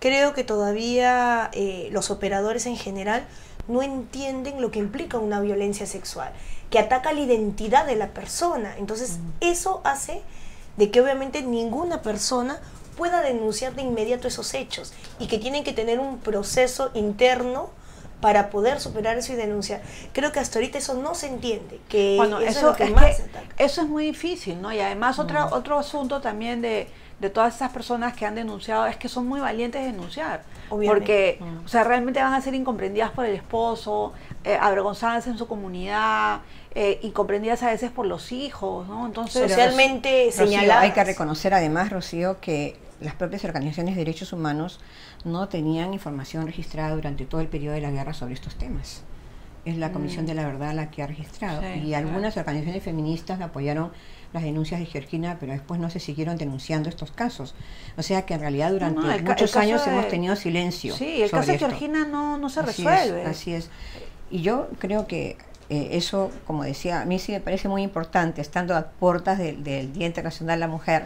Creo que todavía eh, los operadores en general no entienden lo que implica una violencia sexual, que ataca la identidad de la persona. Entonces, eso hace de que obviamente ninguna persona pueda denunciar de inmediato esos hechos y que tienen que tener un proceso interno para poder superar eso y denunciar. Creo que hasta ahorita eso no se entiende, que Bueno, eso, es lo que es más que ataca. eso es muy difícil, ¿no? Y además otra, otro asunto también de, de todas esas personas que han denunciado es que son muy valientes de denunciar. Obviamente. Porque, o sea, realmente van a ser incomprendidas por el esposo, eh, avergonzadas en su comunidad, eh, incomprendidas a veces por los hijos, ¿no? Entonces, Socialmente Rocío. Hay que reconocer además, Rocío, que las propias organizaciones de derechos humanos no tenían información registrada durante todo el periodo de la guerra sobre estos temas. Es la Comisión Mm. de la Verdad la que ha registrado. Sí, y algunas organizaciones feministas apoyaron las denuncias de Georgina, pero después no se siguieron denunciando estos casos. O sea que en realidad durante No, el ca- muchos el años de- hemos tenido silencio. Sí, el sobre caso de. Georgina no, no se Así resuelve. Es, así es. Y yo creo que eh, eso, como decía, a mí sí me parece muy importante, estando a puertas del Día Internacional de la Mujer,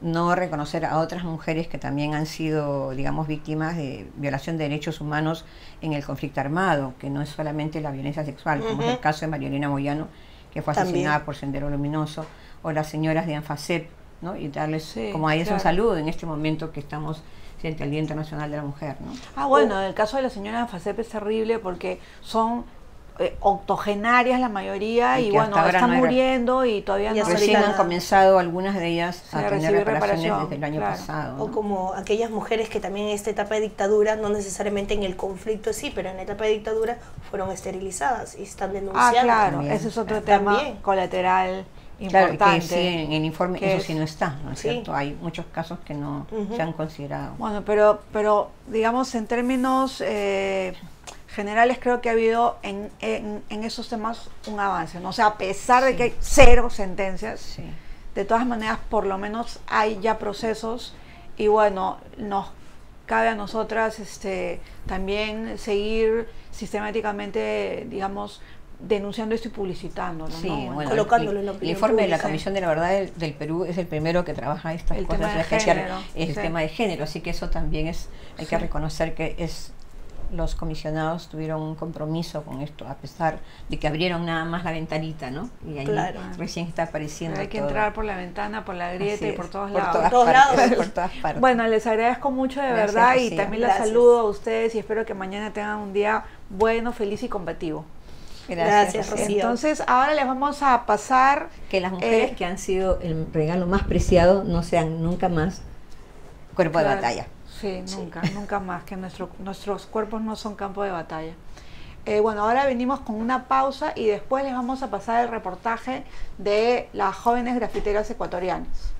no reconocer a otras mujeres que también han sido, digamos, víctimas de violación de derechos humanos en el conflicto armado, que no es solamente la violencia sexual, como es el caso de Marielena Moyano, que fue También. asesinada por Sendero Luminoso, o las señoras de ANFACEP, ¿no? y darles Sí, como a ellas un saludo en este momento que estamos frente al Día Internacional de la Mujer. ¿no? Ah, bueno, el caso de la señora Facep es terrible porque son eh, octogenarias la mayoría Y y, bueno, ahora están no muriendo y todavía Y no Recién han comenzado algunas de ellas a tener reparaciones reparación, desde el año claro. pasado. O como aquellas mujeres que también en esta etapa de dictadura, no necesariamente en el conflicto sí, pero en la etapa de dictadura fueron esterilizadas y están Ah, denunciando. claro, También. ese es otro También. tema colateral Claro, importante. que sí, en el informe que eso es- sí no está, ¿no es Sí. cierto? Hay muchos casos que no se han considerado. Bueno, pero, pero digamos en términos eh, generales creo que ha habido en, en, en esos temas un avance, ¿no? O sea, a pesar de que hay cero sentencias, Sí. de todas maneras por lo menos hay ya procesos y bueno, nos cabe a nosotras este también seguir sistemáticamente, digamos, denunciando esto y publicitándolo, Sí, ¿no? bueno, Colocándolo el, en la el informe de la. Comisión de la Verdad del, del Perú es el primero que trabaja estas El cosas, tema de género, es el sí. tema de género, así que eso también es, hay que reconocer que es los comisionados tuvieron un compromiso con esto, a pesar de que abrieron nada más la ventanita, ¿no? Y ahí Claro. recién está apareciendo Hay que todo. entrar por la ventana, por la grieta Así y por es, todos por lados. todas partes, por todas partes. Bueno, les agradezco mucho de Gracias, verdad y también les Gracias. saludo a ustedes y espero que mañana tengan un día bueno, feliz y combativo. Gracias, Rocío. Entonces, ahora les vamos a pasar que las mujeres eh, que han sido el regalo más preciado no sean nunca más cuerpo de batalla. Sí, nunca, nunca más, que nuestro- nuestros cuerpos no son campo de batalla. Eh, bueno, ahora venimos con una pausa y después les vamos a pasar el reportaje de las jóvenes grafiteras ecuatorianas.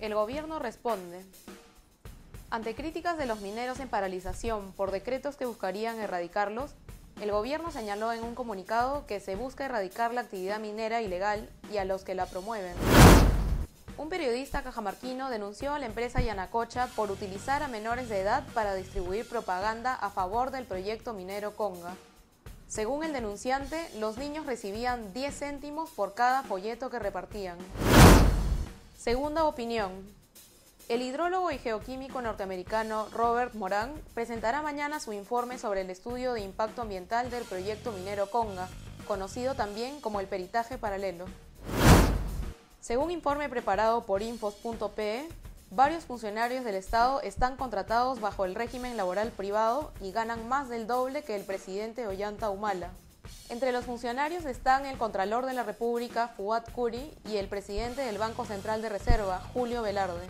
El gobierno responde. Ante críticas de los mineros en paralización por decretos que buscarían erradicarlos, el gobierno señaló en un comunicado que se busca erradicar la actividad minera ilegal y a los que la promueven. Un periodista cajamarquino denunció a la empresa Yanacocha por utilizar a menores de edad para distribuir propaganda a favor del proyecto minero Conga. Según el denunciante, los niños recibían 10 céntimos por cada folleto que repartían. Segunda opinión. El hidrólogo y geoquímico norteamericano Robert Moran presentará mañana su informe sobre el estudio de impacto ambiental del proyecto minero Conga, conocido también como el peritaje paralelo. Según informe preparado por infos.pe, varios funcionarios del Estado están contratados bajo el régimen laboral privado y ganan más del doble que el presidente Ollanta Humala. Entre los funcionarios están el Contralor de la República, Fuad Curi, y el presidente del Banco Central de Reserva, Julio Velarde.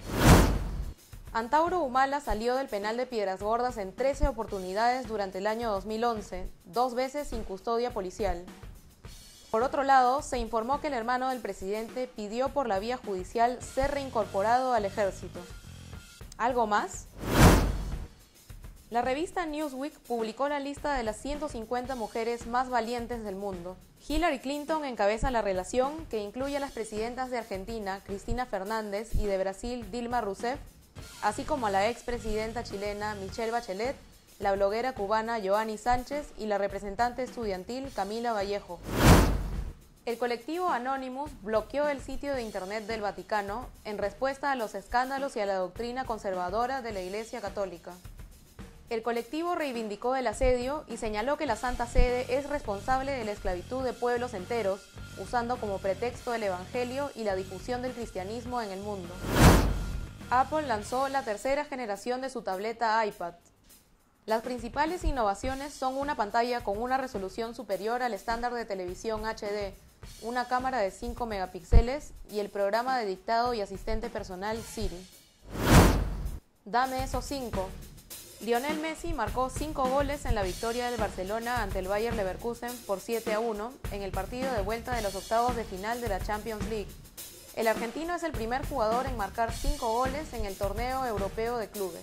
Antauro Humala salió del penal de Piedras Gordas en 13 oportunidades durante el año 2011, dos veces sin custodia policial. Por otro lado, se informó que el hermano del presidente pidió por la vía judicial ser reincorporado al ejército. ¿Algo más? La revista Newsweek publicó la lista de las 150 mujeres más valientes del mundo. Hillary Clinton encabeza la relación que incluye a las presidentas de Argentina, Cristina Fernández, y de Brasil, Dilma Rousseff, así como a la expresidenta chilena Michelle Bachelet, la bloguera cubana Joanny Sánchez y la representante estudiantil Camila Vallejo. El colectivo Anonymous bloqueó el sitio de Internet del Vaticano en respuesta a los escándalos y a la doctrina conservadora de la Iglesia Católica. El colectivo reivindicó el asedio y señaló que la Santa Sede es responsable de la esclavitud de pueblos enteros, usando como pretexto el Evangelio y la difusión del cristianismo en el mundo. Apple lanzó la tercera generación de su tableta iPad. Las principales innovaciones son una pantalla con una resolución superior al estándar de televisión HD, una cámara de 5 megapíxeles y el programa de dictado y asistente personal Siri. Dame esos 5. Lionel Messi marcó 5 goles en la victoria del Barcelona ante el Bayer Leverkusen por 7 a 1 en el partido de vuelta de los octavos de final de la Champions League. El argentino es el primer jugador en marcar 5 goles en el torneo europeo de clubes.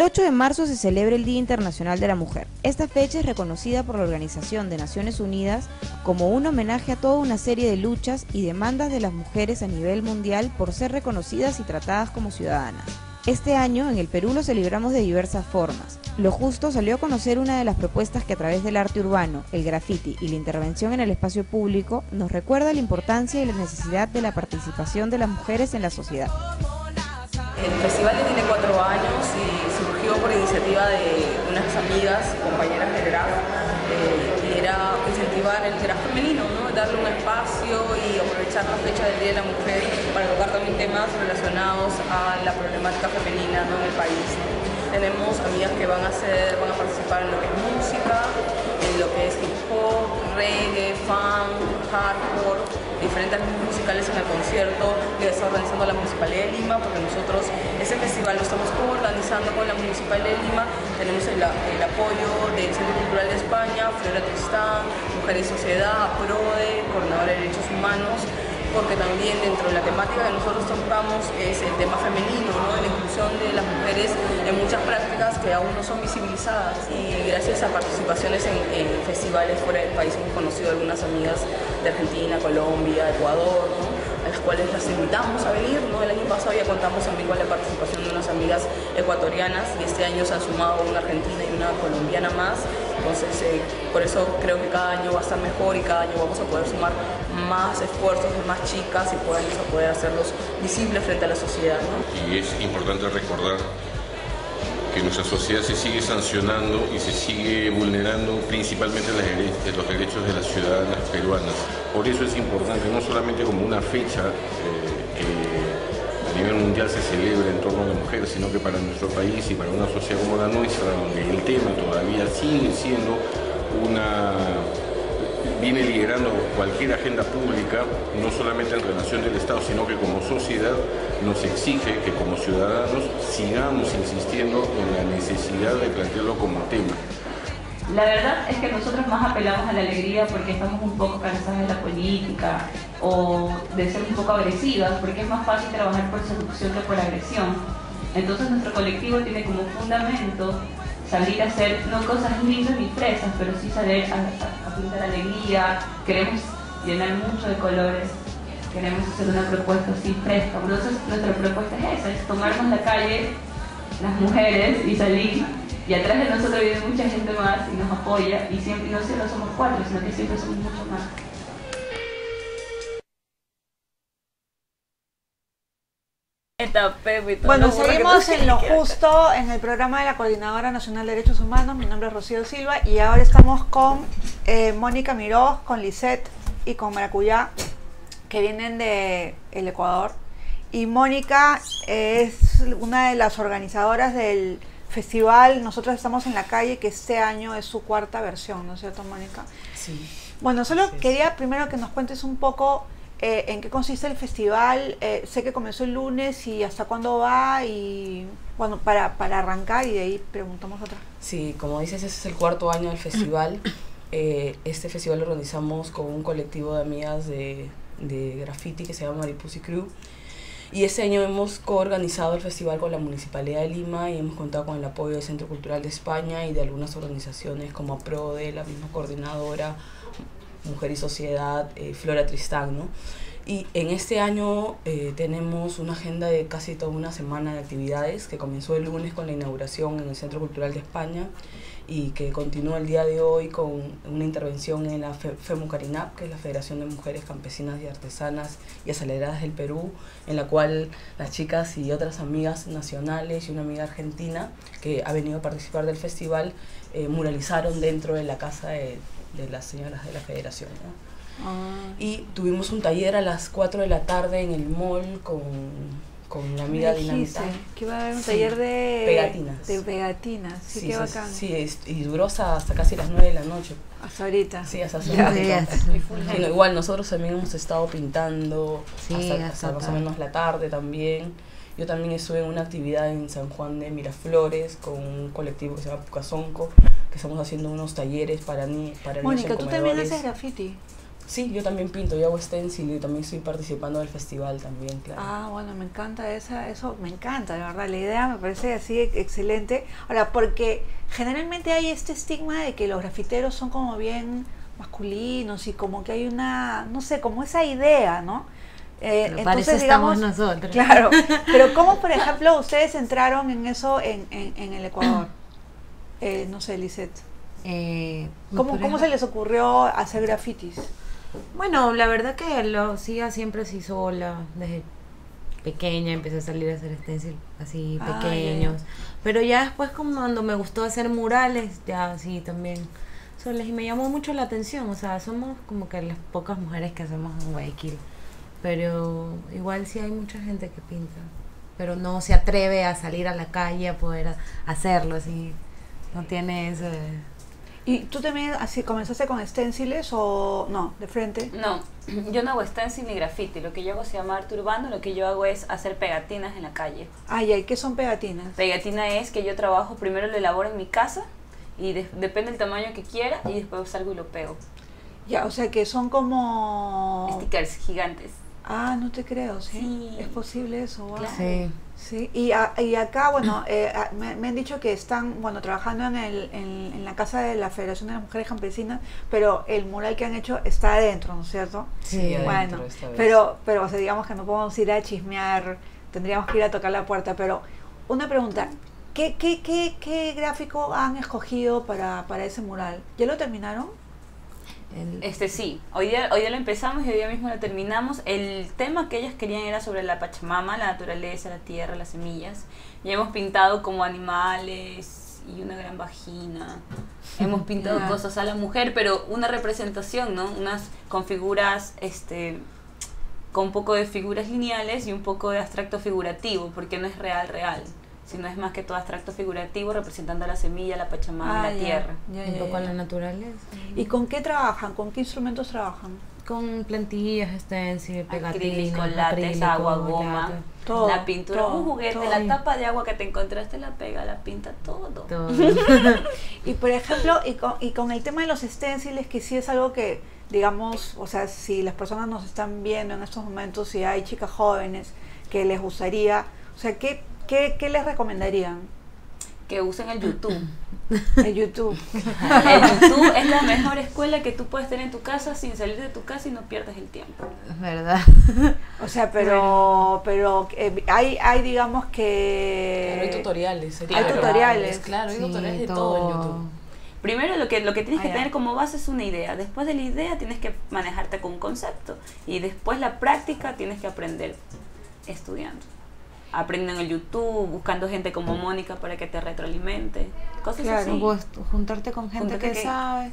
El 8 de marzo se celebra el Día Internacional de la Mujer. Esta fecha es reconocida por la Organización de Naciones Unidas como un homenaje a toda una serie de luchas y demandas de las mujeres a nivel mundial por ser reconocidas y tratadas como ciudadanas. Este año en el Perú lo celebramos de diversas formas. Lo justo salió a conocer una de las propuestas que a través del arte urbano, el graffiti y la intervención en el espacio público nos recuerda la importancia y la necesidad de la participación de las mujeres en la sociedad. El festival ya tiene cuatro años y por iniciativa de unas amigas, compañeras de graf, eh, y era incentivar el graf femenino, ¿no? darle un espacio y aprovechar la fecha del Día de la Mujer para tocar también temas relacionados a la problemática femenina en el país. Tenemos amigas que van a hacer, van a participar en lo que es música, lo que es hip hop, reggae, funk, hardcore, diferentes musicales en el concierto que está organizando la Municipalidad de Lima, porque nosotros ese festival lo estamos organizando con la Municipalidad de Lima, tenemos el, apoyo del Centro Cultural de España, Flora Tristán, Mujeres y Sociedad, PRODE, Coordinadora de Derechos Humanos, porque también dentro de la temática que nosotros tocamos es el tema femenino, ¿no? la inclusión de las mujeres en muchas prácticas que aún no son visibilizadas. Y gracias a participaciones en, festivales fuera del país hemos conocido algunas amigas de Argentina, Colombia, Ecuador, ¿no? a las cuales las invitamos a venir. ¿no? El año pasado ya contamos también con la participación de unas amigas ecuatorianas y este año se han sumado una argentina y una colombiana más. Entonces, eh, por eso creo que cada año va a estar mejor y cada año vamos a poder sumar más esfuerzos de más chicas y podemos a poder hacerlos visibles frente a la sociedad. Y es importante recordar que nuestra sociedad se sigue sancionando y se sigue vulnerando principalmente los derechos de las ciudadanas peruanas. Por eso es importante, no solamente como una fecha eh, que a nivel mundial se celebra en torno a la mujer, sino que para nuestro país y para una sociedad como la nuestra, donde el tema todavía sigue siendo una viene liderando cualquier agenda pública, no solamente en relación del Estado, sino que como sociedad nos exige que como ciudadanos sigamos insistiendo en la necesidad de plantearlo como tema. La verdad es que nosotros más apelamos a la alegría porque estamos un poco cansados de la política o de ser un poco agresivas, porque es más fácil trabajar por seducción que por agresión. Entonces nuestro colectivo tiene como fundamento salir a hacer no cosas lindas ni fresas, pero sí salir a, a, a alegría, queremos llenar mucho de colores, queremos hacer una propuesta así fresca. Nuestra propuesta es esa, es tomarnos la calle, las mujeres y salir. Y atrás de nosotros viene mucha gente más y nos apoya y siempre no solo somos cuatro, sino que siempre somos mucho más. Bueno, seguimos en lo justo en el programa de la Coordinadora Nacional de Derechos Humanos. Mi nombre es Rocío Silva y ahora estamos con eh, Mónica Miró, con Lisette y con Maracuyá, que vienen de el Ecuador. Y Mónica es una de las organizadoras del festival Nosotros estamos en la calle, que este año es su cuarta versión, ¿no es cierto, Mónica? Sí. Bueno, solo Sí, quería primero que nos cuentes un poco eh, en qué consiste el festival. Eh, sé que comenzó el lunes y hasta cuándo va y bueno, para, para arrancar y de ahí preguntamos otra. Sí, como dices, ese es el cuarto año del festival. Eh, este festival lo organizamos con un colectivo de amigas de, de graffiti que se llama Maripusi Crew. Y este año hemos coorganizado el festival con la Municipalidad de Lima y hemos contado con el apoyo del Centro Cultural de España y de algunas organizaciones como APRODE, la misma coordinadora, Mujer y Sociedad, eh, Flora Tristán, ¿no? Y en este año eh, tenemos una agenda de casi toda una semana de actividades que comenzó el lunes con la inauguración en el Centro Cultural de España y que continúa el día de hoy con una intervención en la Fe- FEMUCARINAP, que es la Federación de Mujeres Campesinas y Artesanas y Aceleradas del Perú, en la cual las chicas y otras amigas nacionales y una amiga argentina que ha venido a participar del festival eh, muralizaron dentro de la casa de, de las señoras de la Federación. ¿no? Y tuvimos un taller a las 4 de la tarde en el mall con, con la amiga Dinamita. que iba a haber un Sí, taller de pegatinas. De pegatinas, sí, qué sí, bacán. sí, es- y duró hasta, hasta casi las 9 de la noche. Hasta ahorita. Sí, hasta igual nosotros también hemos estado pintando Sí, hasta, hasta hasta más o menos la tarde también. Yo también estuve en una actividad en San Juan de Miraflores con un colectivo que se llama Pucasonco, que estamos haciendo unos talleres para, ni para Mónica, tú también haces graffiti. Sí, yo también pinto, yo hago stencil y también estoy participando del festival también, claro. Ah, bueno, me encanta esa, eso, me encanta, de verdad, la idea me parece así excelente. Ahora, porque generalmente hay este estigma de que los grafiteros son como bien masculinos y como que hay una, no sé, como esa idea, ¿no? Eh, entonces, para estamos nosotros. Claro, pero ¿cómo, por ejemplo, ustedes entraron en eso en, en, el Ecuador? Eh, no sé, Lisette. Eh, ¿Cómo, ¿Cómo se les ocurrió hacer grafitis? Bueno, la verdad que lo hacía siempre así sola, desde pequeña empecé a salir a hacer stencil así ah, pequeños. Pero ya después como cuando me gustó hacer murales, ya así también solas y me llamó mucho la atención, o sea, somos como que las pocas mujeres que hacemos en Guayaquil. Pero igual sí hay mucha gente que pinta, pero no se atreve a salir a la calle a poder hacerlo así. No tiene ese ¿Y tú también así comenzaste con stenciles o no, de frente? No, yo no hago stencil ni graffiti. Lo que yo hago se llama arte urbano. Lo que yo hago es hacer pegatinas en la calle. Ah, ¿y qué son pegatinas? Pegatina es que yo trabajo, primero lo elaboro en mi casa y depende del tamaño que quiera y después salgo y lo pego. Ya, o sea que son como... Stickers gigantes. Ah, no te creo, ¿sí? Es posible eso, Sí. Sí, y, y acá, bueno, eh, me, han dicho que están, bueno, trabajando en, el, en, la casa de la Federación de las Mujeres Campesinas, pero el mural que han hecho está adentro, ¿no es cierto? Sí, bueno, pero, pero o sea, digamos que no podemos ir a chismear, tendríamos que ir a tocar la puerta, pero una pregunta, ¿qué, qué, qué, qué gráfico han escogido para, para ese mural? ¿Ya lo terminaron? Este sí, hoy día, hoy día lo empezamos y hoy día mismo lo terminamos. El tema que ellas querían era sobre la Pachamama, la naturaleza, la tierra, las semillas. Y hemos pintado como animales y una gran vagina. Hemos pintado cosas a la mujer, pero una representación, ¿no? Unas con figuras, este, con un poco de figuras lineales y un poco de abstracto figurativo, porque no es real, real sino es más que todo abstracto figurativo representando a la semilla, la pachamama, la ah, tierra. un poco la naturaleza. ¿Y con qué trabajan? ¿Con qué instrumentos trabajan? Con plantillas, stencil, pegatinas, látex, agua, goma, la pintura, un juguete, la tapa de agua que te encontraste la pega, la pinta, todo. y por ejemplo, y con, y con el tema de los stenciles, que sí es algo que, digamos, o sea, si las personas nos están viendo en estos momentos, si hay chicas jóvenes que les gustaría, o sea, ¿qué ¿Qué, les recomendarían? Que usen el YouTube. El YouTube. el YouTube es la mejor escuela que tú puedes tener en tu casa sin salir de tu casa y no pierdes el tiempo. Es verdad. O sea, pero pero eh, hay hay digamos que hay tutoriales, hay tutoriales, claro, hay tutoriales de todo. en YouTube. Primero lo que lo que tienes que tener como base es una idea. Después de la idea tienes que manejarte con un concepto y después la práctica tienes que aprender estudiando aprendiendo en el YouTube, buscando gente como Mónica para que te retroalimente, cosas así. Pues, juntarte con gente que, sabe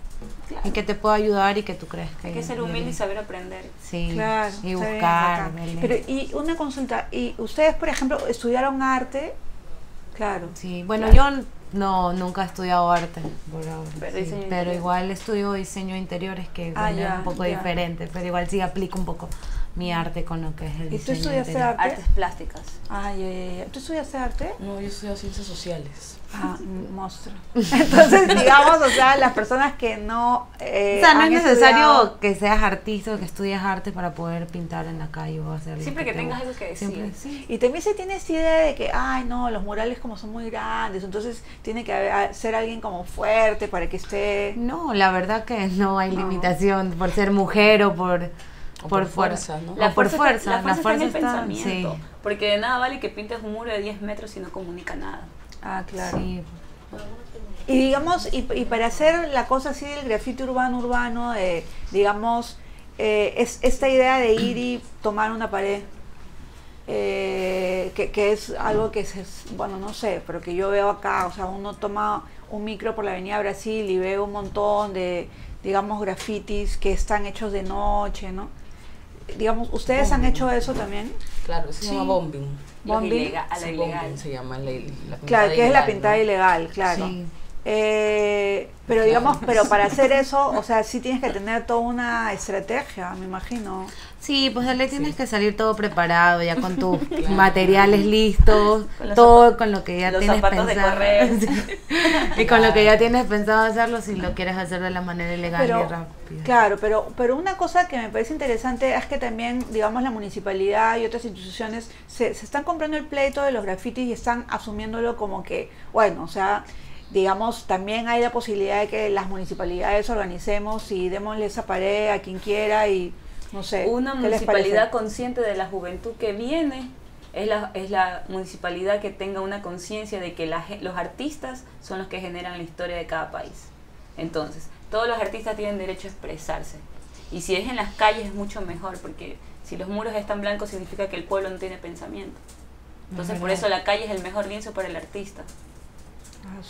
y que te pueda ayudar y que tú crees que... Hay que ser humilde y saber aprender. Sí, claro, y buscar. Pero, y una consulta, ¿y ustedes, por ejemplo, estudiaron arte? Claro. Sí, bueno, yo no, nunca he estudiado arte, pero, igual estudio diseño de interiores, que ah, es un poco diferente, pero igual sí aplico un poco mi arte con lo que es el ¿Y tú estudiaste arte? Artes plásticas. Ah, ya, ya, ¿Tú estudiaste arte? No, yo estudio ciencias sociales. Ah, monstruo. Entonces, digamos, o sea, las personas que no... Eh, o sea, no es necesario que seas artista o que estudies arte para poder pintar en la calle o hacer... Siempre que, tengas algo que decir. Sí. Y también se tiene esa idea de que, ay, no, los murales como son muy grandes, entonces tiene que ser alguien como fuerte para que esté... No, la verdad que no hay limitación por ser mujer o por por, fuerza, ¿no? La por fuerza, la fuerza, está, pensamiento. Porque de nada vale que pintes un muro de 10 metros y no comunica nada. Ah, claro. Y digamos, y, para hacer la cosa así del grafito urbano, urbano, eh, digamos, eh, es esta idea de ir y tomar una pared, eh, que, que, es algo que es, bueno, no sé, pero que yo veo acá, o sea, uno toma un micro por la avenida Brasil y ve un montón de, digamos, grafitis que están hechos de noche, ¿no? Digamos, ¿ustedes han hecho eso también? Claro, se llama bombing. Bombing. a la ilegal. se llama la, la Claro, que es la pintada ilegal, claro. Eh, pero digamos, pero para hacer eso, o sea, sí tienes que tener toda una estrategia, me imagino. Sí, pues de ley tienes que salir todo preparado, ya con tus materiales listos, todo con lo que ya los tienes pensado. Sí. Y con lo que ya tienes pensado hacerlo si lo quieres hacer de la manera legal y rápida. claro, pero, pero una cosa que me parece interesante es que también, digamos, la municipalidad y otras instituciones se, se están comprando el pleito de los grafitis y están asumiéndolo como que, bueno, o sea, digamos, también hay la posibilidad de que las municipalidades organicemos y démosle esa pared a quien quiera y no sé. Una ¿qué les municipalidad consciente de la juventud que viene es la, es la municipalidad que tenga una conciencia de que la los artistas son los que generan la historia de cada país. Entonces, todos los artistas tienen derecho a expresarse. Y si es en las calles es mucho mejor, porque si los muros están blancos significa que el pueblo no tiene pensamiento. Entonces, por verdad. eso la calle es el mejor lienzo para el artista. Ah,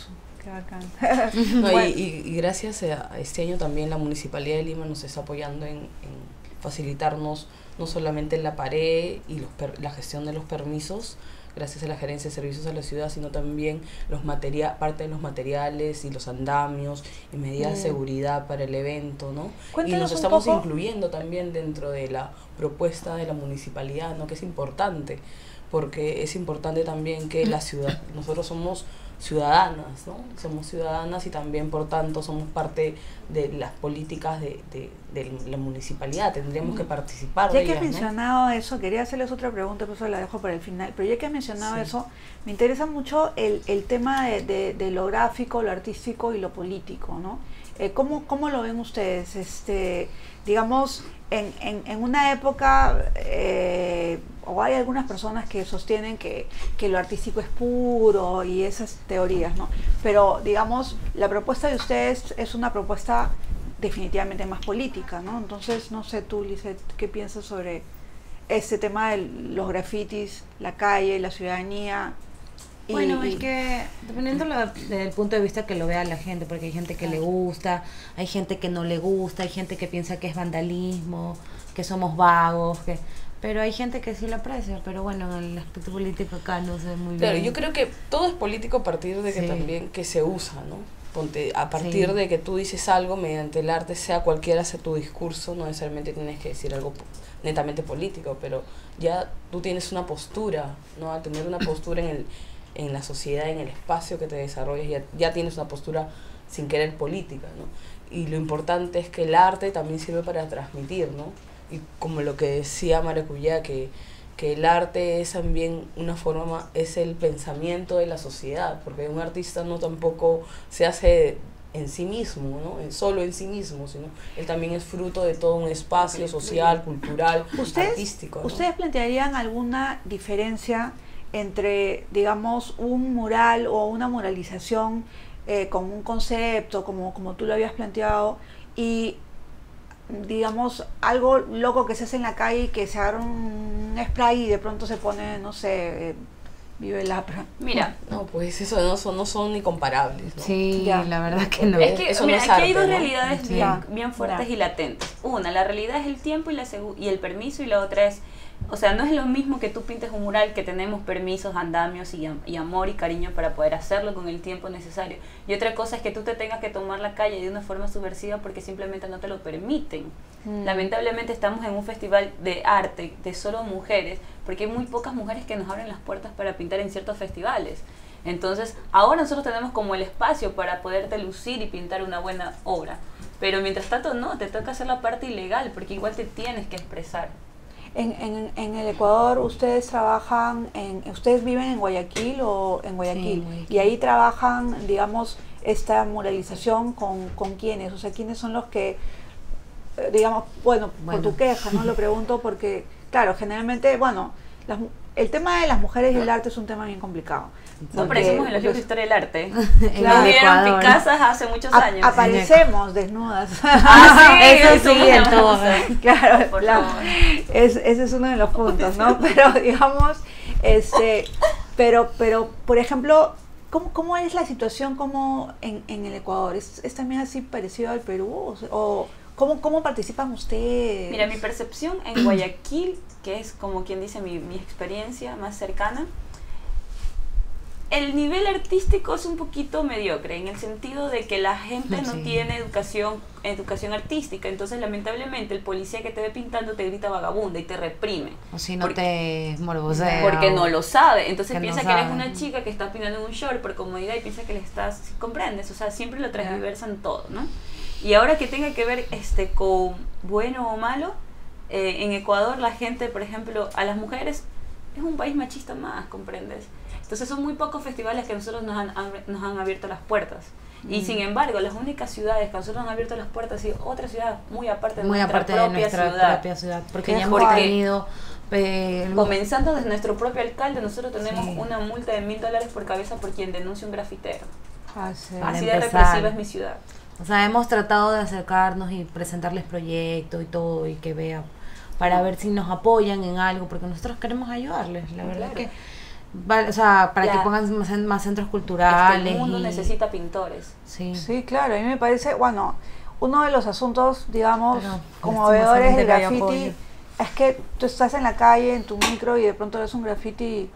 bacán. No, y- Bueno. y, y gracias a a este año también la Municipalidad de Lima nos está apoyando en, en facilitarnos no solamente la pared y los per- la gestión de los permisos, gracias a la gerencia de servicios a la ciudad, sino también los materia parte de los materiales y los andamios y medidas de seguridad para el evento, ¿no? y nos estamos poco- incluyendo también dentro de la propuesta de la municipalidad, ¿no? Que es importante, porque es importante también que la ciudad, nosotros somos ciudadanas, ¿no? Somos ciudadanas y también por tanto somos parte de las políticas de, de, de la municipalidad, tendríamos que participar Ya de que has ellas, ¿no? mencionado eso, quería hacerles otra pregunta, por eso la dejo para el final, pero ya que has mencionado Sí. eso, me interesa mucho el, el tema de, de- de lo gráfico, lo artístico y lo político, ¿no? Eh, ¿cómo, ¿Cómo lo ven ustedes? Este, digamos, en, en, en una época, eh, o hay algunas personas que sostienen que, que lo artístico es puro y esas teorías, ¿no? Pero, digamos, la propuesta de ustedes es una propuesta definitivamente más política, ¿no? Entonces, no sé tú, Lizeth, ¿qué piensas sobre este tema de los grafitis, la calle, la ciudadanía? Y- Bueno, es que dependiendo del punto de vista que lo vea la gente, porque hay gente que le gusta, hay gente que no le gusta, hay gente que piensa que es vandalismo, que somos vagos, que pero hay gente que sí lo aprecia, pero bueno, en el aspecto político acá no sé muy Claro, bien. yo creo que todo es político a partir de que Sí. también que se usa, ¿no? Ponte, a partir Sí. de que tú dices algo mediante el arte, sea cualquiera sea tu discurso, no necesariamente tienes que decir algo netamente político, pero ya tú tienes una postura, ¿no? Al tener una postura en, el, en la sociedad, en el espacio que te desarrollas, ya, ya tienes una postura sin querer política, ¿no? Y lo importante es que el arte también sirve para transmitir, ¿no? Y como lo que decía Maracuyá, que, que el arte es también una forma, es el pensamiento de la sociedad, porque un artista no tampoco se hace en sí mismo, ¿no? En- solo en sí mismo, sino él también es fruto de todo un espacio social, cultural, ¿Ustedes, artístico. ¿no? ¿Ustedes plantearían alguna diferencia entre, digamos, un mural o una muralización eh, con un concepto, como, como tú lo habías planteado, y, digamos, algo loco que se hace en la calle y que se agarra un spray y de pronto se pone, no sé, eh, vive la... Mira, No, pues eso no son, no son ni comparables. ¿no? Sí, Ya. la verdad que no. Es que, Eso no mira, es aquí hay dos ¿no? realidades Sí. bien, bien fuertes Ya. y latentes. Una, la realidad es el tiempo y, la y el permiso, y la otra es, o sea, no es lo mismo que tú pintes un mural que tenemos permisos, andamios y, am- y amor y cariño para poder hacerlo con el tiempo necesario. Y otra cosa es que tú te tengas que tomar la calle de una forma subversiva porque simplemente no te lo permiten. Mm. Lamentablemente estamos en un festival de arte de solo mujeres, porque hay muy pocas mujeres que nos abren las puertas para pintar en ciertos festivales. Entonces, ahora nosotros tenemos como el espacio para poderte lucir y pintar una buena obra. Pero mientras tanto, no, te toca hacer la parte ilegal, porque igual te tienes que expresar. En, en, en el Ecuador, ¿ustedes trabajan, en, ustedes viven en Guayaquil o en Guayaquil? Guayaquil. Y ahí trabajan, digamos, esta muralización con, con quiénes, o sea, quiénes son los que, eh, digamos, bueno, Bueno. por tu queja, ¿no? Lo pregunto porque, claro, generalmente, bueno, las el tema de las mujeres y el arte es un tema bien complicado. No aparecemos en los libros de historia del arte. En Nos dieron. Picasas hace muchos años. aparecemos desnudas. Ah, sí, Eso sí. Claro, Por la- favor. es, ese es uno de los puntos, ¿no? Pero digamos, este, pero, pero, por ejemplo, ¿cómo, cómo es la situación como en, en el Ecuador? ¿Es, es también así parecido al Perú? ¿O, se- o cómo, cómo participan ustedes? Mira, mi percepción en Guayaquil, que es como quien dice mi, mi experiencia más cercana, el nivel artístico es un poquito mediocre en el sentido de que la gente no Sí. tiene educación educación artística. Entonces lamentablemente el policía que te ve pintando te grita vagabunda y te reprime. O si no Porque- te morbosea. porque no lo sabe. entonces que no piensa que eres una chica que está pintando en un short por comodidad y piensa que le estás comprendes o sea siempre lo transversan todo no y ahora que tenga que ver este con bueno o malo eh, en Ecuador la gente por ejemplo a las mujeres es un país machista más comprendes entonces son muy pocos festivales que nosotros nos han, han- nos han abierto las puertas y Mm. sin embargo las únicas ciudades que a nosotros nos han abierto las puertas y otra ciudad muy aparte de muy nuestra aparte de propia nuestra ciudad propia ciudad. Porque ya hemos tenido. eh, Comenzando desde nuestro propio alcalde, nosotros tenemos Sí. una multa de mil dólares por cabeza por quien denuncia un grafitero. Ah, sí. Así de represiva es mi ciudad. O sea, hemos tratado de acercarnos y presentarles proyectos y todo y que vean para ver si nos apoyan en algo, porque nosotros queremos ayudarles, la verdad Claro. que o sea, para que pongan más, más centros Este culturales. mundo y- necesita pintores. Sí. Sí, claro, a mí me parece, bueno, uno de los asuntos, digamos, Pero, conmovedores del graffiti es que tú estás en la calle, en tu micro, y de pronto ves un graffiti,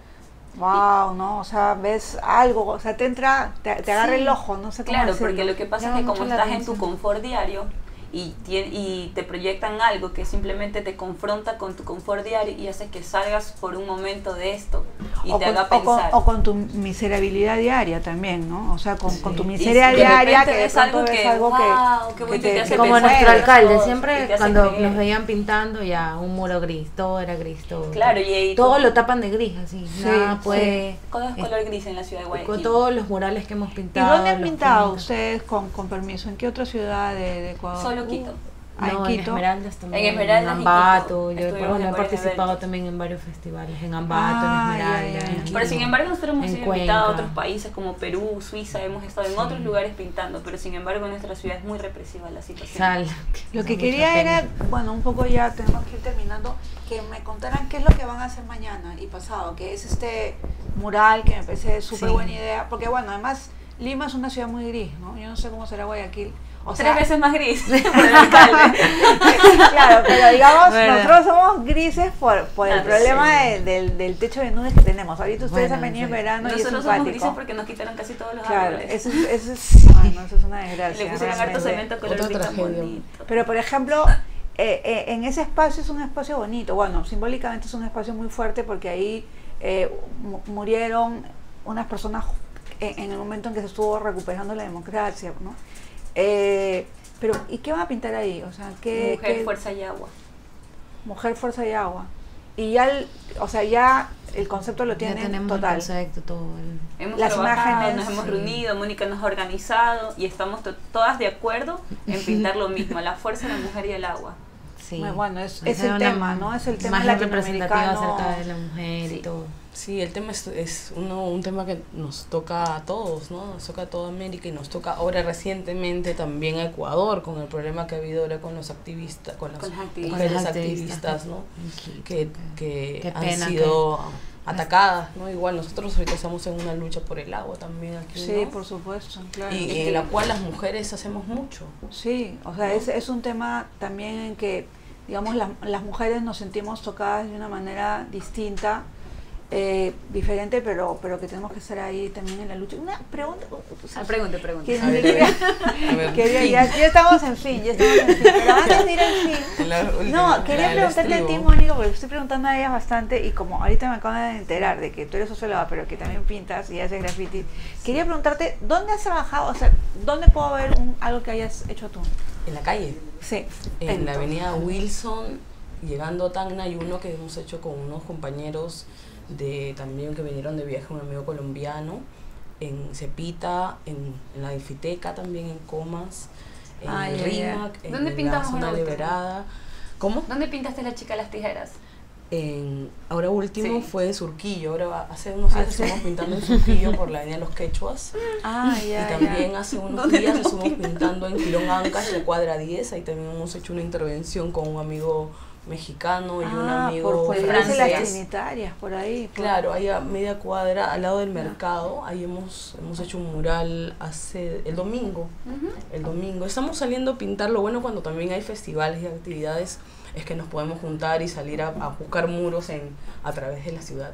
wow, ¿no? O sea, ves algo, o sea, te entra, te, te agarra Sí. el ojo, no sé cómo Claro, decirlo. porque lo que pasa Llama es que como estás en tu confort diario y, y te proyectan algo que simplemente te confronta con tu confort diario y hace que salgas por un momento de esto y o te con, haga o con- pensar. o con tu miserabilidad diaria también, ¿no? O sea, con, con tu Y miseria diaria que pronto algo ves que, algo que, wow, que bonito, te, te hace que Como nuestro alcalde, y siempre cuando creer. nos veían pintando ya un muro gris, todo era gris, todo. Claro, y ahí todo lo tapan de gris, así. Sí, nada sí. Todo es eh, color gris en la ciudad de Con Guayaquil. todos los murales que hemos ¿Y pintado. dónde han pintado ustedes con, con permiso? ¿En qué otra ciudad de, de Ecuador? Solo Uh, Quito. ah, en en Quito. Esmeraldas también. En Esmeraldas y Quito. Ambato. Yo bueno, en he participado también en varios festivales. En Ambato, Ah, en Esmeraldas. en ya. Quito, Pero sin embargo nosotros hemos en sido invitados a otros países como Perú, Suiza, hemos estado en Sí. otros lugares pintando, pero sin embargo en nuestra ciudad es muy represiva la situación. Sal. Lo que quería era, bueno, un poco ya tenemos que ir terminando, que me contaran qué es lo que van a hacer mañana y pasado, que es este mural que me parece súper Sí. buena idea, porque bueno, además Lima es una ciudad muy gris, ¿no? Yo no sé cómo será Guayaquil. O Tres sea, veces más gris por el claro, pero digamos, nosotros somos grises por, por el Ah, problema sí. de- del, del techo de nubes que tenemos. Ahorita ustedes Bueno, han venido sí. en verano y es Nosotros somos grises porque nos quitaron casi todos los Claro, árboles. eso es, eso es, ay, no, eso es una desgracia. Le pusieron harto cemento color bonito. Pero por ejemplo, eh, eh, en ese espacio es un espacio bonito. Bueno, simbólicamente es un espacio muy fuerte porque ahí eh, mu- murieron unas personas en, en el momento en que se estuvo recuperando la democracia, ¿no? Eh, pero, ¿y qué van a pintar ahí? O sea, ¿qué, Mujer, qué- fuerza y agua. mujer, fuerza y agua. Y ya, el, o sea, ya el concepto lo tenemos total. el concepto, todo. el- Hemos Las trabajado, imágenes, nos hemos sí. reunido, Mónica nos ha organizado y estamos to- todas de acuerdo en pintar lo mismo, la fuerza, la mujer y el agua. Sí. Muy Bueno, es, Hacer es el tema, ¿no? Es el tema latinoamericano. acerca de la mujer y todo. Sí, el tema es, es uno, un tema que nos toca a todos, ¿no? Nos toca a toda América y nos toca ahora recientemente también a Ecuador con el problema que ha habido ahora con los activistas, con las Con las activistas. mujeres activistas, ¿no? Que, que Qué han pena sido atacadas, ¿no? Igual nosotros ahorita estamos en una lucha por el agua también aquí, Sí, ¿no? por supuesto, claro. Y en la cual las mujeres hacemos mucho. Sí, o sea, es, es un tema también en que, digamos, las, las mujeres nos sentimos tocadas de una manera distinta, eh, diferente, pero, pero que tenemos que estar ahí también en la lucha. Una pregunta. o sea, Ah, pregunte, pregunte. que- A ver, a quería- ver. A ver, quería- fin. ya, ya estamos en fin, ya estamos en fin. Pero antes de ir al fin, La última, no, quería la preguntarte a ti. Mónica, porque estoy preguntando a ellas bastante y como ahorita me acabo de enterar de que tú eres socióloga, pero que también pintas y haces graffiti, quería preguntarte, ¿dónde has trabajado? O sea, ¿dónde puedo ver un- algo que hayas hecho tú? En la calle. Sí. En la Entonces. avenida Wilson, llegando a Tacna, hay uno que hemos hecho con unos compañeros de también que vinieron de viaje, un amigo colombiano, en Cepita, en, en la Infiteca también, en Comas, en Ah, ya, ya. RIMAC, en ¿Dónde la pintamos zona liberada. ¿Cómo? ¿Dónde pintaste la chica las tijeras? En, ahora último Sí. fue Surquillo, ahora va- hace unos días Ah, sí. estuvimos pintando en Surquillo por la avenida Los Quechuas. Ah, ya, y también hace unos ¿Dónde días estuvimos pintando en Quilón Ancas, de cuadra 10. Ahí también hemos hecho una intervención con un amigo mexicano y un Ah, amigo por, francés. las trinitarias, por ahí. por- Claro, ahí a media cuadra, al lado del mercado, ahí hemos, hemos hecho un mural hace el domingo. El domingo. Estamos saliendo a pintar. Lo bueno cuando también hay festivales y actividades es que nos podemos juntar y salir a, a buscar muros en, a través de la ciudad.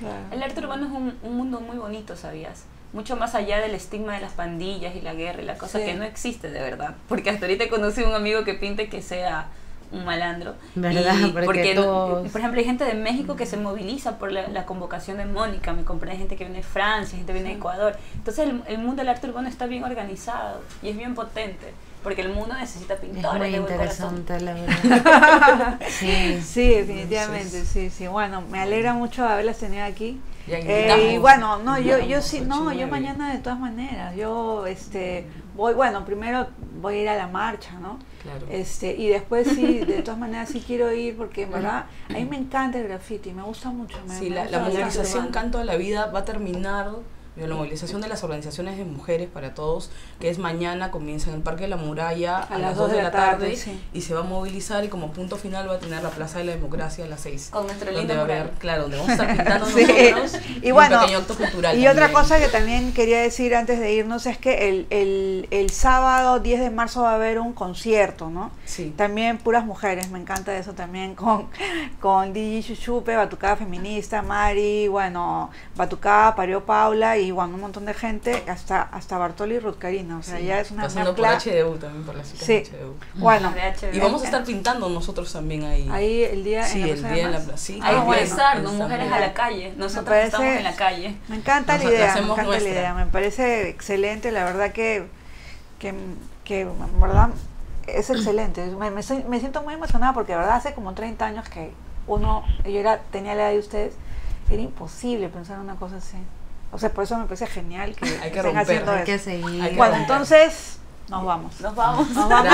¿no? El arte urbano es un, un mundo muy bonito, ¿sabías? Mucho más allá del estigma de las pandillas y la guerra y la cosa Sí. que no existe de verdad. Porque hasta ahorita conocí a un amigo que pinte que sea un malandro. ¿Verdad? Y Porque no- todos- por ejemplo, hay gente de México que se moviliza por la, la convocación de Mónica. Me compré gente que viene de Francia, gente que viene de Ecuador. Entonces, el, el mundo del arte urbano está bien organizado y es bien potente. Porque el mundo necesita Es pintores muy buen corazón. interesante, la verdad. sí. Sí, definitivamente, sí, sí. Bueno, me alegra mucho haberlas tenido aquí. Eh, y bueno, no, yo, yo sí, no, yo mañana de todas maneras, yo, este, voy, bueno, primero voy a ir a la marcha, ¿no? Claro. Este, y después sí, de todas maneras sí quiero ir porque en verdad, a mí me encanta el graffiti, me gusta mucho. Me, Sí, me la, gusta la movilización Canto a la Vida va a terminar, la movilización de las organizaciones de mujeres para todos, que es mañana, comienza en el Parque de la Muralla a, las 2 de la tarde, sí. y se va a movilizar y como punto final va a tener la Plaza de la Democracia a las 6. Con nuestro lindo va a haber, claro, donde vamos a estar pintando Sí. nosotros Y bueno, pequeño acto cultural y otra cosa que también quería decir antes de irnos es que el, el, el sábado 10 de marzo va a haber un concierto, ¿no? Sí. También puras mujeres, me encanta eso también con, con DJ Chuchupe, Batucada Feminista, Mari, bueno, Batucada, Parió Paula y bueno, un montón de gente, hasta, hasta Bartoli y Ruth Karina, o sea, Sí, ya es una pasando mezcla. por HDU también, por la cita Sí. de HDU. Bueno, Y vamos a estar pintando nosotros también ahí. Ahí el día Sí, en la el día en la Armas. plaza. Sí, Ah, Hay que bueno. pensar, ¿no? Mujeres a la calle. Nosotros parece- estamos en la calle. Me encanta la Nos- la idea, me encanta la idea, me parece excelente, la verdad que, que, que en verdad es excelente. Me, me, soy- me siento muy emocionada porque de verdad hace como 30 años que uno, yo era, tenía la edad de ustedes, era imposible pensar una cosa así. O sea, por eso me parece genial que, Hay que estén romper. haciendo Hay que seguir. Bueno, entonces nos vamos. Nos vamos. Nos vamos.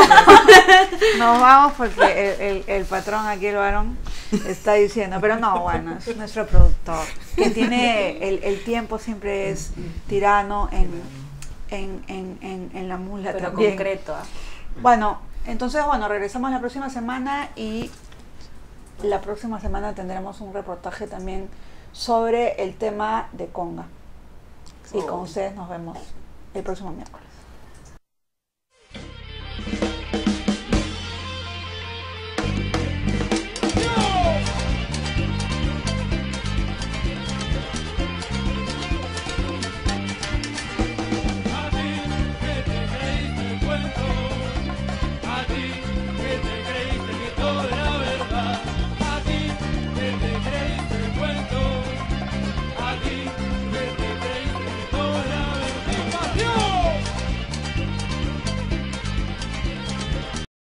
Nos vamos porque el, el- el patrón aquí, el varón, está diciendo, pero no, bueno, es nuestro productor, que tiene el, el tiempo siempre es tirano en, en, en, en, en la mula Pero también. concreto. ¿ah? Bueno, entonces, bueno, regresamos la próxima semana y la próxima semana tendremos un reportaje también sobre el tema de Conga. Y con ustedes nos vemos el próximo miércoles.